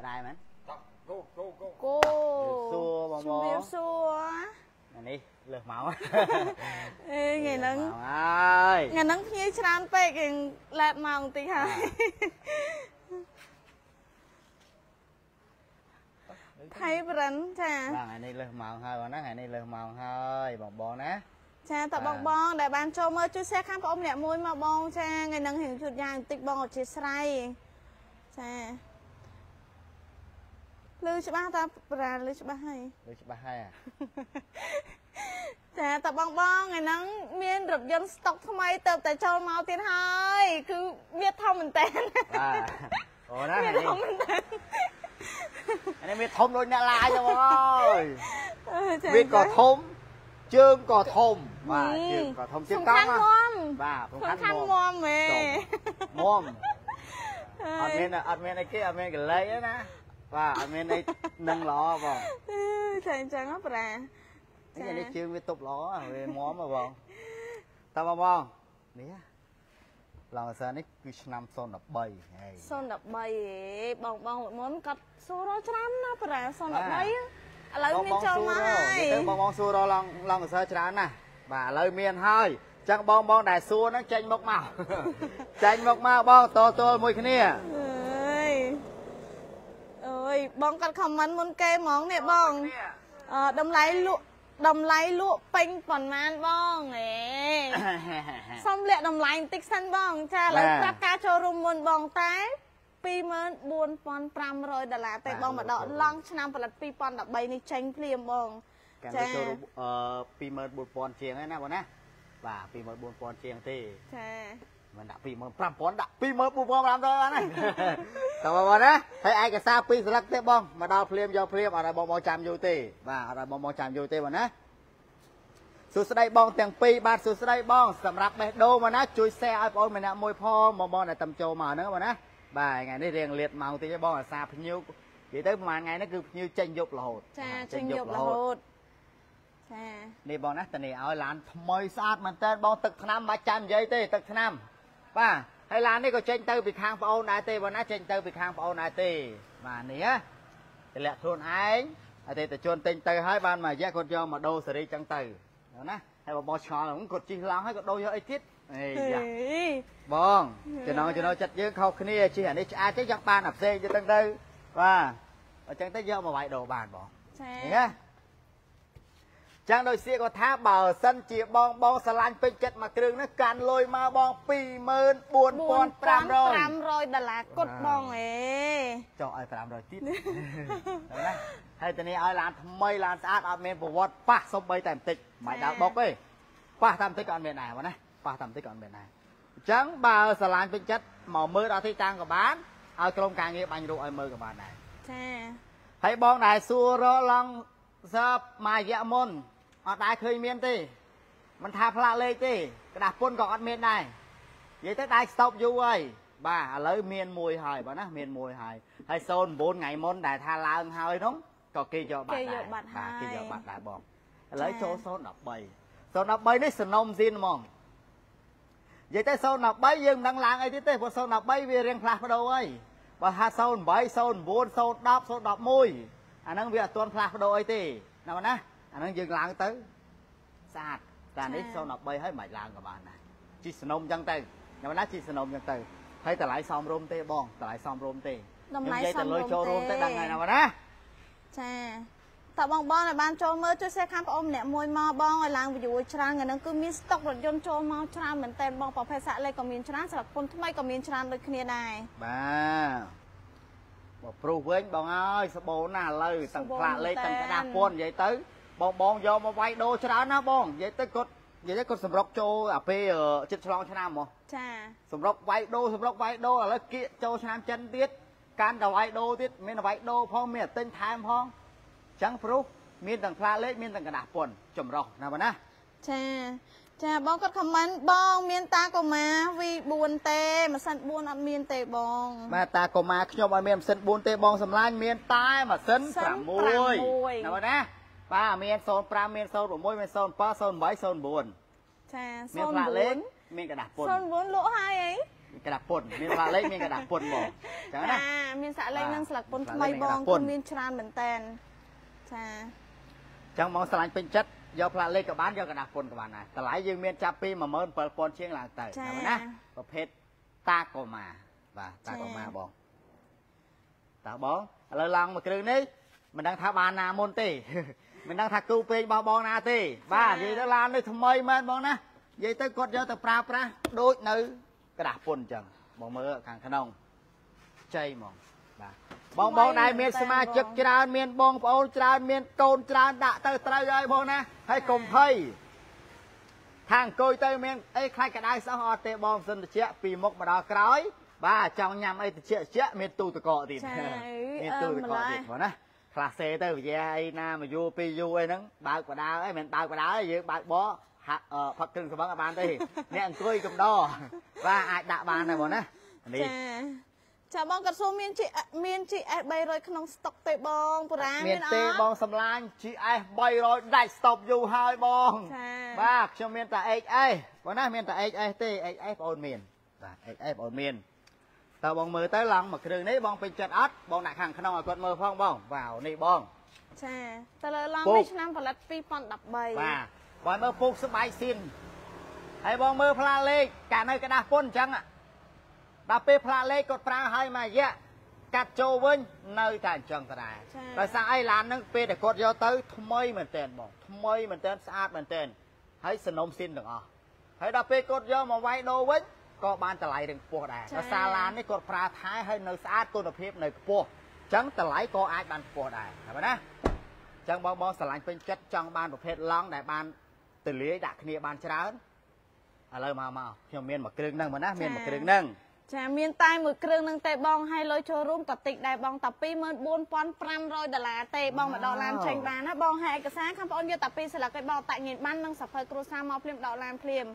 ក៏ដែរមែនតោះគោគោគោគោសួរបងបងជំរាបសួរអានេះលើសមកអេថ្ងៃហ្នឹងមកហើយថ្ងៃហ្នឹងភ្ញៀវច្រើនពេកគេឡែបមកបន្តិចហើយថៃប្រិនចាបាទថ្ងៃនេះលើសមកហើយបងណាថ្ងៃនេះលើសមកហើយបងបងណាចាតបងបងដែលបានចូលមើលជួយ share ខាងបងអ៊ំអ្នកមួយមកបងចាថ្ងៃហ្នឹងរៀងជួតយ៉ាងបន្តិចបងអធិស្ឋានចា លឺច្បាស់តាប្រាលឺច្បាស់ហើយដូចច្បាស់ហើយអាចាតបងបងថ្ងៃហ្នឹងមានរថយន្តស្តុកថ្មីទៅតែចូលមកទៀតហើយគឺវាធំមែនតើបាទអូណាវាថ្ងៃនេះធំមែនតើអានេះវាធំដូចអ្នកឡាយទៅបងអើយអឺចាវាក៏ធំជើងក៏ធំបាទជើងក៏ធំជាងសំកង់ខាន់ណាមុំបាទសំសំខាន់ខាន់មុំមុំហេមុំអត់មានអត់មានអីគេអត់មានកលេចទេណា បាទអត់មានអីនឹងល្អបងអឺចាអញ្ចឹងហ៎ប្រានេះនេះជើងវាទប់ល្អវាមុំហ៎បងតើបងបងនេះឡងសើនេះគឺឆ្នាំ013ហើយ013ហេបងបងលោកមុនគាត់សួររកច្រើនណាស់ប្រា013ឥឡូវបងមានចូលមកហើយទៅបងបងសួររឡងឡងសើច្រើនណាស់បាទឥឡូវមានហើយចឹងបងបងដែលសួរហ្នឹងចេញមកមកចេញមកមកបងតទល់មួយគ្នាអើយអើ យបងគាត់ខមមិនមុនគេហ្មងនេះបងអឺតម្លៃលក់តម្លៃលក់ពេញប៉ុន្មានបងហេសុំលាក់តម្លៃបន្តិចសិនបងចាឥឡូវបាទប្រាប់ការចូលរួមមុនបងតែ24500ដុល្លារតែបាទបងមកដកឡង់ឆ្នាំផលិត2013នេះចេញភ្លាមបងកាន់ចាទៅចូលរួមអឺ24000ជាងហើយណាបងណាបាទ24000ជាងទេចា មិនដាក់25000ដាក់24500ណាតើបងបងណាហើយឯកសារពីរស្លឹកទេបងមកដល់ភ្លាមយកភ្លាមអត់ឲ្យបងបងចាំយូរទេបាទអត់ឲ្យបងបងចាំយូរទេបងណាសួស្តីបងទាំងពីរបាទសួស្តីបងសម្រាប់បេះដូងមកណាជួយ share ឲ្យបងម្នាក់មួយផងបងបងដែលតាមចូលមកហ្នឹងបងណាបាទថ្ងៃនេះរៀងលៀតម៉ោងតិចទេបងអាសាភ្ញៀវនិយាយទៅប្រហែលថ្ងៃនេះគឺភ្ញៀវចេញយប់រហូតចាបាទចេញយករហូតចានេះបងណាតនេះឲ្យឡានថ្មីស្អាតមែនតើបងទឹកថ្នាំមិនបាច់ចាំនិយាយទេទឹកថ្នាំ បាទហើយឡាននេះក៏ចេញទៅពីខាងប្អូនដែរទេបងណាចេញទៅពីខាងប្អូនដែរទេបាទនេះណាតម្លាក់ខ្លួនឯងអតិថិជនទិញទៅហើយបានមួយរយៈគាត់យកមកដូរសេរីចឹងទៅបងណាហើយបងបងឆ្ងល់ហ្នឹងគាត់ជិះឡើងហើយគាត់ដូរយកអីទៀតអេហេយ៉ាបងចំណងចំណងចិត្តយើងខុសគ្នាជិះអានេះឆ្អាតទេចង់បានអាផ្សេងទៅទៅបាទអញ្ចឹងទៅយកមកវាយដូរបានបងចានេះណា ចឹងដោយសៀគាត់ថាបើសិនជាបងបងស្រឡាញ់ពេញចិត្តមកគ្រឿងនេះកាន់លុយមកបង24500 500ដុល្លារគុតបងអេចុះឲ្យ500ទៀតណាហើយទៅនេះឲ្យឡានថ្មីឡានស្អាតអត់មានប្រវត្តិប៉ះសំបីតែបន្តិចមិនដល់បុកទេប៉ះតែបន្តិចក៏អត់មានដែរបងណាប៉ះតែបន្តិចក៏អត់មានដែរអញ្ចឹងបើស្រឡាញ់ពេញចិត្តមកមើលដល់ទីតាំងក៏បានឲ្យក្រុមការងារបាញ់រូបឲ្យមើលក៏បានដែរចាហើយបងដែលសួររឡងសើបមួយរយៈមុន អត់ដែរឃើញមានទេមិនថាផ្លាកលេខទេក្តាស់ពុនក៏អត់មានដែរនិយាយទៅដែរស្តុបយូរហើយបាទឥឡូវមានមួយហើយបងណាមានមួយហើយហើយ09ថ្ងៃមុនដែលថាឡើងហើយនោះក៏គេយកបាត់ដែរបាទគេយកបាត់ដែរបងឥឡូវចូល013 013នេះសនំស៊ីនហ្មងនិយាយទៅ013យើងមិនដឹងឡើងអីទៀតទេព្រោះ013វារៀងផ្លាស់ប្ដូរហើយបើថា08 09 010 011អាហ្នឹងវាអត់ទាន់ផ្លាស់ប្ដូរអីទេណាបងណា អាហ្នឹងយើងឡើងទៅស្អាតតែនេះ013ហើយមិនឡើងក៏បានដែរជីសនំអញ្ចឹងទៅណាបងណាជីសនំអញ្ចឹងទៅហើយតម្លៃសមរម្យទេបងតម្លៃសមរម្យទេតម្លៃខ្ញុំនិយាយសមទៅរលុយម្យចូលរួមទៅដឹងហើយណាបងណាចាតើបងបងដែលបានចូលមើលជួយ share ខាងបងអ៊ំម្នាក់មួយមកបងឲ្យឡើង view ច្រើនថ្ងៃហ្នឹងគឺមាន stock រថយន្តចូលមកច្រើនមែនតើបងប្រភេទសាក់លេខក៏មានច្រើនសម្រាប់ពុនថ្មីក៏មានច្រើនដូចគ្នាដែរបាទបើព្រុសវិញបងអើយសបូនណាឥឡូវទាំងផ្លាកលេខទាំងក្តារពន្ធនិយាយទៅ បងបងយកមកវាយដូរច្រើនណាបងនិយាយទៅគាត់និយាយទៅគាត់សម្រុកចូលអាពេលអឺចិត្តឆ្លងឆ្នាំហ្មងចាសម្រុកវាយដូរសម្រុកវាយដូរឥឡូវគៀកចូលឆ្នាំចិនទៀតកាន់តែវាយដូរទៀតមានតែវាយដូរផងមានតែទិញថែមផងអញ្ចឹងព្រុសមានទាំងផ្លាកលេខមានទាំងក្តារពន្ធចម្រុះណាបងណាចាចាបងគាត់ខមមិនបងមានតាកូម៉ា V4 ទេម៉ាស៊ីន4អត់មានទេបងបាទតាកុមារខ្ញុំឲ្យមានម៉ាស៊ីន4ទេបងសម្លាញ់មានតែម៉ាស៊ីនម៉ាស៊ីន6 6ណាបងណា បាទមាន05មាន06មាន07 08 09 ចា មានផ្លាកលេខ 09 មានกระดาษពុន 09លក់ហើយអី មានក្តារពុនមានផ្លាកលេខមានក្តារពុនបងអញ្ចឹងណា ចាមានសាក់លេខ បាទ និងស្លឹកពុន ស្លាក ថ្មី លេខ ប និង ង ក្តារពុ គឺ ន មានច្រើនមែនតែនចា អញ្ចឹងបងស្រឡាញ់ពេញចិត្តយកផ្លាកលេខក៏បានយកក្តារពុនក៏បានដែរតម្លៃយើងមានចាប់ពី17000ជាងឡើងទៅ ចា៎ ណាប្រភេទតាកូម៉ាបាទតា ចា៎ កូម៉ាបងតើបងឥឡូវឡើងមួយគ្រឿងនេះមិនដឹងថាបានណាមុនទេ មិនដឹងថាគូពេករបស់បងណាទេ បាទនិយាយទៅឡាននេះថ្មីមែនបងណានិយាយទៅគាត់យកទៅប្រើប្រាស់ដូចនៅក្តារពុនអញ្ចឹងបងមើលខាងក្នុងជ័យហ្មងបាទបងបងដែលមានសមាជិកច្រើនមានបងប្អូនច្រើនមានកូនច្រើនដាក់ទៅត្រូវហើយបងណាហើយកុំភ័យថាអង្គុយទៅមានអីខ្លាចក្តៅសោះអត់ទេបងសិនតិចពីមុខមកដល់ក្រោយបាទចង់ញ៉ាំអីតិចតិចមានទូទឹកកកទៀតចាមានទូទឹកកកទៀតបងណា ខ្លះសេទៅវិជាអីណាមួយយូរពីរយូរអីហ្នឹងបើកបដាអីមិនបើកបដាអីយើងបើកបោហាក់អឺផឹកគ្រឿងស្បឹងអត់បានទេអ្នកអង្គុយកំដរបាទអាចដាក់បានដែរបងណានេះចាចាបងកាត់សួរមានជីមាន GS 300ក្នុងស្តុកទេបងបុរាណមានទេអត់បងសម្លាញ់ GS 300ដាច់ stop យូរហើយបងចាបាទខ្ញុំមានតែ XS បងណាមានតែ XS ទេ XS បងអូនមានបាទ XS បងអូនមាន តើបងមើលទៅឡងមួយគ្រឿងនេះបងពេញចិត្តអត់បងដាក់ខាងក្នុងឲ្យគាត់មើលផងបងវ៉ាវនេះបងចាតើលើឡងពុកនេះឆ្នាំផលិត2013បាទបងមើលពុកស្បែកស៊ីនហើយបងមើលផ្លាលេខកាលនៅក្តាស់ពុនអញ្ចឹងដល់ពេលផ្លាលេខគាត់ប្រើឲ្យមួយរយៈកាត់ចូលវិញនៅតែអញ្ចឹងដដែលដោយសារអីឡានហ្នឹងពេលដែលគាត់យកទៅថ្មីមែនតើបងថ្មីមែនតើស្អាតមែនតើហើយសនំស៊ីនទាំងអស់ហើយដល់ពេលគាត់យកមកវាយដូរវិញ ក៏បានតម្លៃរឹងខ្ពស់ដែរដោយសារឡាននេះគាត់ប្រើថែហើយនៅស្អាតគុណភាពនៅខ្ពស់អញ្ចឹងតម្លៃក៏អាចបានខ្ពស់ដែរឃើញណាចឹងបងបងស្រឡាញ់ពេញចិត្តចង់បានប្រភេទឡង់ដែលបានទលាយដាក់គ្នាបានច្រើនឥឡូវមកមកខ្ញុំមានមួយគ្រឿងហ្នឹងមកណាមានមួយគ្រឿងហ្នឹងចាមានតែមួយគ្រឿងនឹងទេបងឲ្យលុយចូលរួមតតិចដែរបងតែ24500ដុល្លារទេបងមកដកឡានចេញបានណាបងហើយឯកសារខាងបងអូនយកតែពីរស្លឹកឯងបងតាក់ញៀនបាននឹងសភៅគ្រួសារមកភ្លាមដកឡានភ្លាម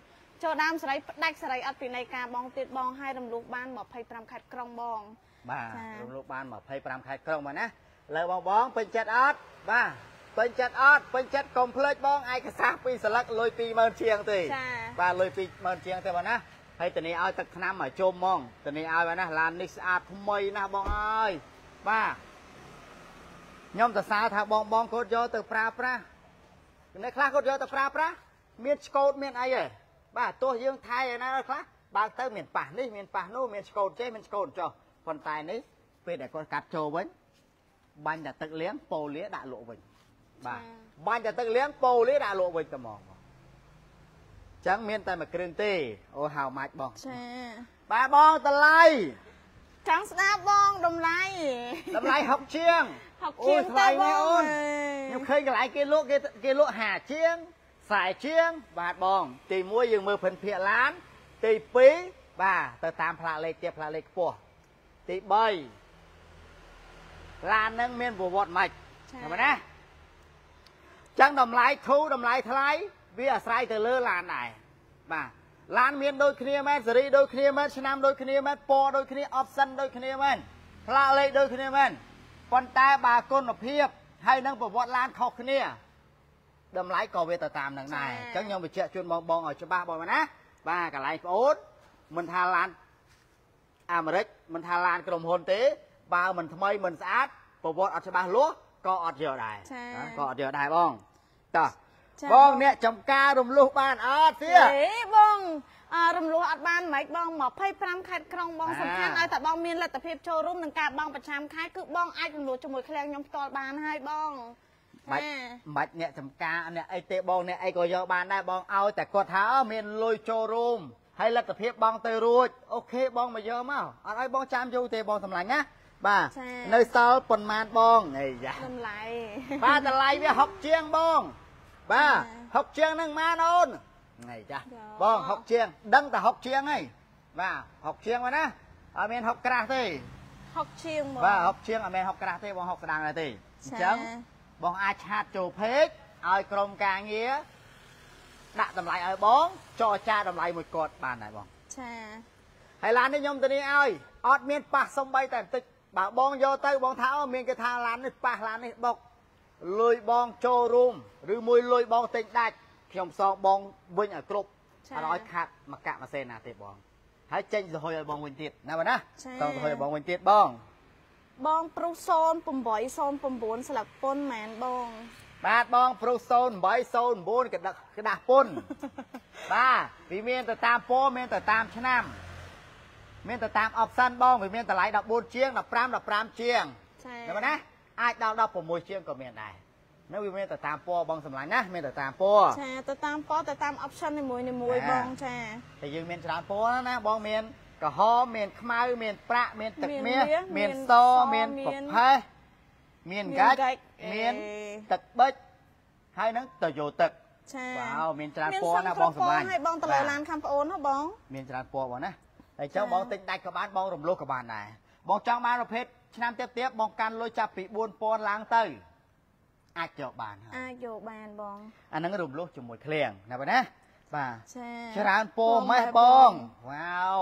ចូលដើមសេរីផ្ដាច់សេរីអត់ពីនៃការបងទៀតបងឲ្យរំលោះបាន25ខេត្តក្រុងបងបាទចា៎រំលោភបាន25ខែក្រុងមកណាឥឡូវបងបងពេញចិត្តអត់បាទពេញចិត្តអត់ពេញចិត្តកុំភ្លេចបងឯកសារពីរស្លឹកលុយ20000ជាងទេចាបាទលុយ20000ជាងទេបងណាហើយតនេះឲ្យទឹកថ្នាំមកជុំហ្មងតនេះឲ្យបងណាឡាននេះស្អាតថ្មីណាស់បងអើយបាទខ្ញុំសរសើរថាបងបងគាត់យកទៅប្រើប្រាស់នៅខ្លះគាត់យកទៅប្រើប្រាស់មានឆ្កូតមានអីហ៎ បាទទោះយើងថៃឯណាខ្លះបើកទៅមានប៉ះនេះមានប៉ះនោះមានឆ្កូតចេះមានឆ្កូតចុះប៉ុន្តែនេះពេលដែលគាត់កាត់ចូលវិញបាញ់តែទឹកលាងប៉ូលាដាក់លក់វិញបាទបាញ់តែទឹកលាងប៉ូលាដាក់លក់វិញតែហ្មងចឹងមានតែមួយគ្រឿងទេអូហៅម៉ាច់បងចាបាទបងតម្លៃចង់ស្ដាប់បងតម្លៃតម្លៃ60ជាងហុកអូជាយងថ្លៃទេបណាស់ងអូនអើយខ្ញុំឃើញកន្លែងគេលក់គេគេលក់50ជាង 40ជាងបាទបង ទី1យើងមើលភិនភាកឡាន ទី2បាទទៅតាមផ្លាកលេខទៀតផ្លាកលេខខ្ពស់ទី3ឡានហ្នឹងមានប្រវត្តិម៉េចចាឃើញណាចឹងតម្លៃធូរតម្លៃថ្លៃវាអាស្រ័យទៅលើឡានដែរបាទឡានមានដូចគ្នាមែនសេរីដូចគ្នាមែនឆ្នាំដូចគ្នាមែនពណ៌ដូចគ្នា option ដូចគ្នាមែនផ្លាកលេខដូចគ្នាមែនប៉ុន្តែបើគុណភាពហើយនឹងប្រវត្តិឡានខុសគ្នា តម្លៃក៏វាទៅតាមនឹងដែរអញ្ចឹងខ្ញុំបញ្ជាក់ជូនបងបងឲ្យច្បាស់បងណាបាទកន្លែងប្អូនមិនថាឡានអាមេរិកមិនថាឡានក្រុមហ៊ុនទេ បើមិនថ្មីមិនស្អាតប្រវត្តិអត់ច្បាស់លាស់ក៏អត់យកដែរចា៎ណាក៏អត់យកដែរបងតោះចា៎បងអ្នកចំការរំលោះបានអត់ទៀតហេបងអឺរំលោះអត់បានម៉េចបង25ខេត្តក្រុងបងអាសំខាន់ឲ្យតែបងមានលទ្ធភាពចូលរួមនឹងការបងប្រចាំខែគឺបងអាចរំលោះជាមួយឃ្លាំងខ្ញុំផ្ទាល់បានហើយបង បាច់ចាបាច់អ្នកចំការអ្នកអីទេបងអ្នកអីក៏យកបានដែរបងឲ្យតែគាត់ថាអើមានលុយចូលរួមហើយលទ្ធភាពបងទៅរួចអូខេបងមកយកមកអត់ឲ្យបងចាំយូរទេបងសម្លាញ់ណាបាទចា៎នៅសល់ប៉ុន្មានបងអីយ៉ាតម្លៃបាទតម្លៃវា60ជាងបង បាទចា៎60ជាងហ្នឹងម៉ានអូនថ្ងៃចាស់ចា៎បង60ជាង ដឹងតែ60ជាងហីបាទ60ជាងមកណាអត់មាន60ក្រាស់ទេ60ជាងមកបាទ60ជាងអត់មាន60ក្រាស់ទេបង60ស្ដាងដែរទេអញ្ចឹង បងអាចឆាតចូលเพจឲ្យក្រុមការងារដាក់តម្លៃឲ្យបងចរចាតម្លៃមួយគាត់បានដែរបង ចា ហើយឡាននេះខ្ញុំទៅនេះឲ្យអត់មានប៉ះសំបីតែបន្តិចបើបងយកទៅបងថាអូមានគេថាឡាននេះប៉ះឡាននេះបុកលុយបងចូលរួមឬមួយលុយបងទិញដាច់ខ្ញុំសងបងវិញឲ្យគ្រប់ ចា អត់ឲ្យខាត់មកកាក់ម៉ាសេនណាទេបង ហើយចេញទៅហុយឲ្យបងវិញទៀតណាបងណា ចា៎ តោះទៅហុយឲ្យបងវិញទៀតបង បងព្រុស0809ស្លឹកពុនមែនបងបាទបងប្រុស0809ក្តាស់ក្តាស់ពុនបាទវាមានទៅតាមពណ៌មានទៅតាមឆ្នាំ មានទៅតាម option បងវាមានតម្លៃ14ជាង15 15ជាងចាណាបងណាអាចដល់16ជាងក៏មានដែរនៅវាមានទៅតាមពណ៌បងសម្លាញ់ណាមានទៅតាមពណ៌ចាទៅតាមពណ៌ទៅតាម option នីមួយៗបងចាតែយើងមានច្រើនពណ៌ណាបងមាន ក្រហមមានខ្មៅមានប្រាក់មានទឹកមាសមានមាសមានមានសសមានមាប្រនផេះមានមានកាច់កាច់មានអេទឹកបិចហើយនឹងទៅយោទឹកចាវ៉ាវមានច្រើនមានពណ៌ណាសង្បងសម្លាញ់ឲ្យបងទៅលើបាទឡានខាងប្អូនណាបងមានច្រើនពណ៌បងណាហើយចឹងចា៎បងទិញដាច់ក៏បានបងរំលោះក៏បានដែរបងចង់បានប្រភេទឆ្នាំទៀតទៀតបងកាន់លុយចាប់ពី4000ឡើងទៅអាចយកបានហើយអាចយកបានបងអាហ្នឹងរំលោះជាមួយឃ្លៀងណាបងណាបាទចាច្រើនពណ៌ម៉េះពណ៌ម៉េះបបងងវ៉ាវ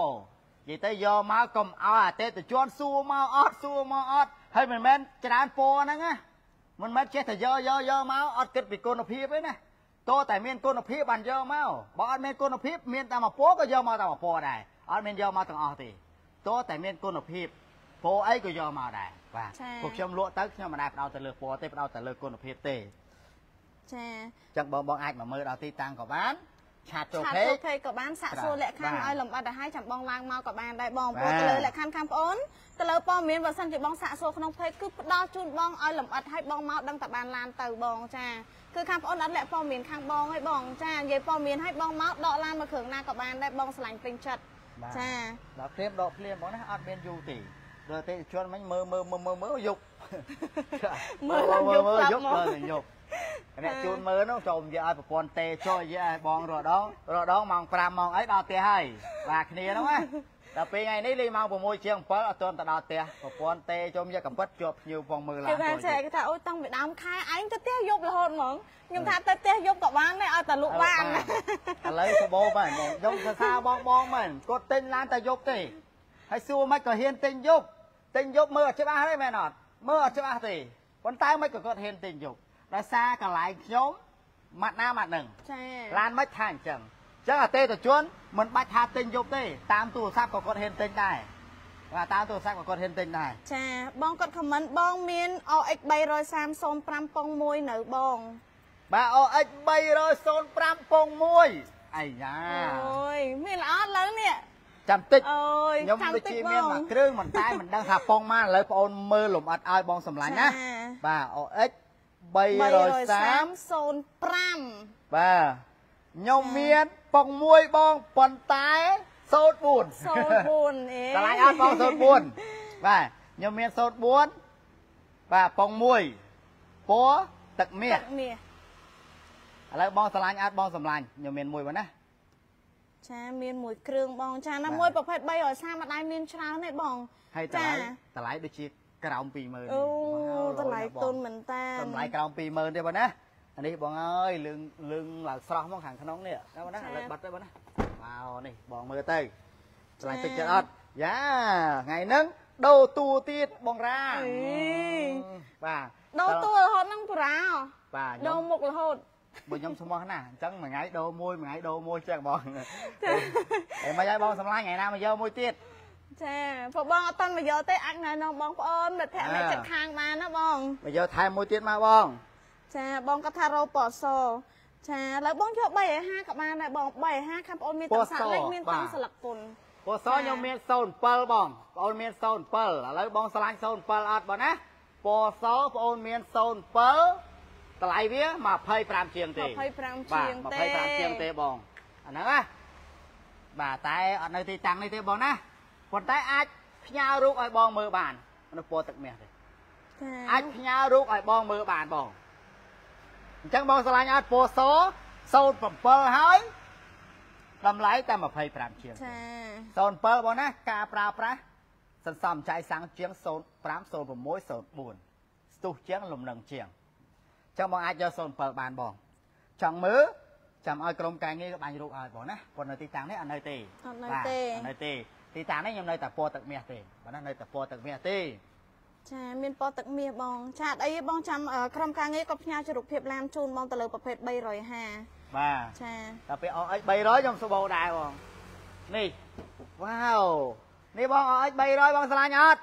និយាយទៅយកមកកុំឲ្យអតិថិជនសួរមកអត់សួរមកអត់ហើយមិនមែនច្រើនពណ៌ហ្នឹងណាមិនមែនចេះតែយកយកយកមកអត់គិតពីគុណភាពទេណាតោះតែមានគុណភាពបានយកមកបើអត់មានគុណភាពមានតែមួយពណ៌ក៏យកមកតែមួយពណ៌ដែរអត់មានយកមកទាំងអស់ទេតោះតែមានគុណភាពពណ៌អីក៏យកមកដែរបាទចា៎ពួកខ្ញុំលក់ទៅខ្ញុំមិនដែរផ្ដោតទៅលើពណ៌ទេផ្ដោតទៅលើគុណភាពទេចាអញ្ចឹងបងបងអាចមកមើលដល់ទីតាំងក៏បាន ឆាតចូលឆាតពេចូលកភេកក៏បានសាក់សួរលក្ខខណ្ឌបាទឲ្យលំអិតទៅឲ្យចាំបងឡើងមកក៏បានដែរបងបាទព្រោះទៅលើលក្ខខណ្ឌខាងប្អូនទៅលើព័ត៌មានបើសិនជាបងសាក់សួរក្នុងភេកគឺផ្ដល់ជូនបងឲ្យលំអិតឲ្យបងមកដឹងតែបានឡានទៅបងចាគឺខាងប្អូនអត់លាក់ព័ត៌មានខាងបងឲ្យបងចានិយាយព័ត៌មានឲ្យបងមកដកឡានមកគ្រឿងណាក៏បានដែរបងឆ្លាញ់ពេញចិត្តបាទចាដល់ភ្លាមដកភ្លាមបងណាអត់មានយូរទេដល់ទេជនមិញមើលមើលមើលមើលមើលយប់មើលឡើងយប់ស្លាប់យប់មកមើលយប់ អ្នកជួនមើលនោះចូលនិយាយឲ្យប្រព័ន្ធតេចុះនិយាយឲ្យបងរដងរដងម៉ោង5ម៉ោងអីដល់ផ្ទះហើយបាទគ្នាហ្នឹងណាដល់ពេលថ្ងៃនេះលេងម៉ោង6ជាង7អត់ទាន់ទៅដល់ផ្ទះប្រព័ន្ធតេចុំយកកំពិតជាប់ភ្ញៀវផងមើលឡាគេនថាចូលចែកគេថាអូយតាំងពីដើមខែឯងទៅផ្ទះយប់រហូតហ្មងខ្ញុំថាទៅផ្ទះយប់ក៏បានដែរឲ្យតែលក់បានឥឡូវសបោមែនបងខ្ញុំសរសើរបងបងមែនគាត់ទិញឡានតែយប់ទេហើយសួរមិនក៏ហ៊ានទិញយប់ទិញយប់មើលអត់ច្បាស់ទេមែនអត់មើលអត់ច្បាស់ទេប៉ុន្តែមិនក៏គាត់ហ៊ានទិញយប់ ដោយសារកន្លែងខ្ញុំម៉ាត់ណាម៉ាត់នឹងចាឡានមិនថាអញ្ចឹងអញ្ចឹងអតិថិជនមិនបាច់ថាទិញយប់ទេតាមទូរស័ព្ទក៏គាត់ហ៊ានទិញដែរបាទតាមទូរស័ព្ទក៏គាត់ហ៊ានទិញដែរចាបងគាត់ខមមិនបងមាន OX 330 05ពង1នៅបងបាទ OX 305ពង1អាយ៉ាអូយមានល្អឥឡូវនេះចាំតិចអូយខ្ញុំចាំដូចតិចជាបមានងមួយគ្រឿងមិនតែមិនដឹងថាប៉ុងម៉ានឥឡូវបងអូនមើលលំអិតឲ្យបងសម្លាញ់ណាចាបាទ OX 330 330 05បាទខ្ញុំមានប៉ុងមួយបងប៉ុន្តែ04 04អេតម្លៃអត់បង04បាទខ្ញុំមាន04បាទប៉ុងមួយពណ៌ទឹកមាសទឹកមាសឥឡូវបងស្រឡាញ់អត់បងសម្លាញ់ខ្ញុំមានមួយបងណាចាមានមួយគ្រឿងបងចាណាបាទមួយប្រភេទ330មិនដែរមានច្រើនទេបងហើយតម្លៃតម្លៃដូចជា ក្រោម20000អូវ៉ាវតម្លៃរយណាបងទុនមែនតាតម្លៃក្រោម20000ទេបងណាអានេះបងអើយលឿងលឿងឡើងស្រស់មកខាងក្នុងនេះណាបងណាឥឡូវបាត់ទៅបងណាវ៉ាវនេះបងមើលទៅឆ្លាញ់ទឹកចិត្តអត់យ៉ាថ្ងៃហ្នឹងដូរតួទៀតបងរាបាទដូរតួរហូតនឹងបូរ៉ាបាទខ្ញុំដូរមុខរហូតបើខ្ញុំស្មោះណាស់អញ្ចឹងមួយថ្ងៃដូរមួយមួយថ្ងៃដូរមួយចឹងបងតែមិនឲ្យបងសម្លាញ់ថ្ងៃណាមកយកមួយទៀត ចាព្រោះបងអត់តន់មកយកទេអាចណែនាំបងប្អូនមិត្តភក្តិអ่าអ្នកចិត្តខាងបានណាបងមកយកថែមមួយទៀតមកបង ចាបងគាត់ថារោពណ៌សចាឥឡូវបងយក3ឲ្យ5ក៏បានដែរបង3ឲ្យ5ខាងប្អូនមានទាំងសាក់លេខមានទាំងស្លឹកពុនពណ៌សខ្ញុំមាន07បងបងអូនមាន07ឥឡូវបងឆ្លាញ់07អត់បងណាពណ៌សបងអូនមាន07តម្លៃវា25ជាងទេ25បាជាទងទេ25ជាងទេបងអាហ្នឹងណាបាទតែអត់នៅទីតាំងនេះទេបងណា ប៉ុន្តែអាចផ្ញើរូបឲ្យបងមើលបាននៅពណ៌ទឹកមាសទេចាអាចផ្ញើរូបឲ្យបងមើលបានបងអញ្ចឹងបងឆ្លាញ់អត់ពណ៌ស07ហើយតម្លៃតែ25ជាងចា07បងណាការប្រើប្រាស់សន្សំចៃសាំងជាង05 06 04ស្ទុះជាងលំនឹងជាងអញ្ចឹងបងអាចយក07បានបងចង់មើល ចាំឲ្យក្រុមការងារក៏បាញ់រូបឲ្យបងណាប៉ុន្តែនៅទីតាំងនេះអត់នៅទេអត់នៅបាទទេអត់នៅទេទីតាំងនេះខ្ញុំនៅតែពណ៌ទឹកមាសទេបងណានៅតែពណ៌ទឹកមាសទេចាមានពណ៌ទឹកមាសបង ចាអត់អីទេបងចាំអឺក្រុមការងារគាត់ផ្ញើជារូបភាពឡានជូនបងទៅលើប្រភេទ350បាទចាដល់ពេលអស់អី300ខ្ញុំសបោដែរបងនេះវ៉ាវនេះបងអស់300បងឆ្លាញ់អត់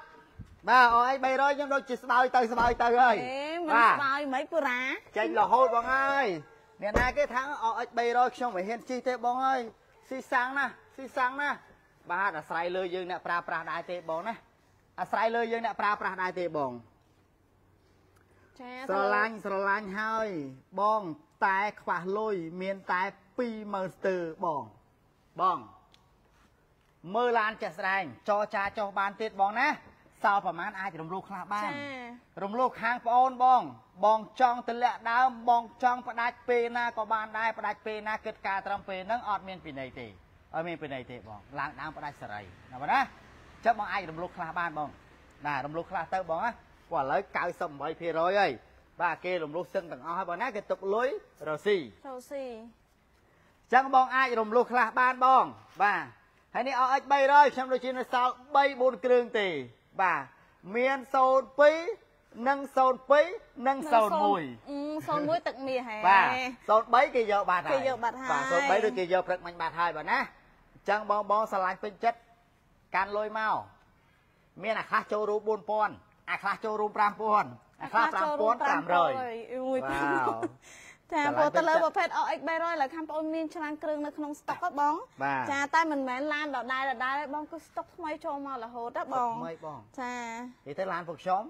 បាទអស់300ខ្ញុំដូចជាស្បើយទៅស្បើយទៅហើយអេមិនស្បើយមិនពូរ៉ាចេញរហូតបងអើយ អ្នកណាគេថាអស់300ខ្ញុំមិនហ៊ានជិះទេបងអើយស៊ីសាំងណាស៊ីសាំងណាបាទអាស្រ័យលើយើងអ្នកប្រើប្រាស់ដែរទេបងណាអាស្រ័យលើយើងអ្នកប្រើប្រាស់ដែរទេបងចាស្រឡាញ់ស្រឡាញ់ហើយបងតែខ្វះលុយមានតែ20000ស្ទើរបងបងមើលឡានចាស់ស្ដែងចរចាចុះបានទៀតបងណាសល់ប្រហែលអាចរំលោភខ្លះបានចារំលោភខាងប្អូនបង បងចង់ទម្លាក់ដើមបងចង់ផ្ដាច់ពេលណាក៏បានដែរផ្ដាច់ពេលណាគិតការត្រឹមពេលហ្នឹងអត់មានពិន័យទេអត់មានពិន័យទេបងឡើងដើមផ្ដាច់សេរីណាបងណាចាំបងអាចរំលោភខ្លះបានបងណារំលោភខ្លះទៅបងណាព្រោះឥឡូវ98%ហើយបាទគេរំលោភសឹងទាំងអស់ហើយបងណាគេទុកលុយរស់ស៊ីចូលស៊ីចឹងបងអាចរំលោះខ្លះបានបង បាទហើយនេះអស់ X 300ខ្ញុំដូចជានៅសល់3 4គ្រឿងទេ បាទមាន02 និង02និង01 01ទឹកមាសហេបាទ03គេយកបាត់ហើយគេយកបាត់ហើយបាទ03ដូចគេយកព្រឹកមាញ់បាត់ហើយបាទណាអញ្ចឹងបងបងស្រឡាញ់ពេញចិត្តកាន់លុយមកមានអាខ្លះចូលរួម4000អាខ្លះចូលរួម5000អាខ្លះ5500អុយវ៉ាវចាឆ្លាញ់ព្រោះទៅលើពេញចិត្តប្រភេទ OX 300ឡើយខាងប្អូនមានច្រើនគ្រឿងនៅក្នុងស្តុកហ៎បងបាទចាតែមិនមែនឡានដដែលដដែលទេបងគឺស្តុកថ្មីចូលមករហូតហ៎បងថ្មីបងចានិយាយទៅឡានពួកខ្ញុំ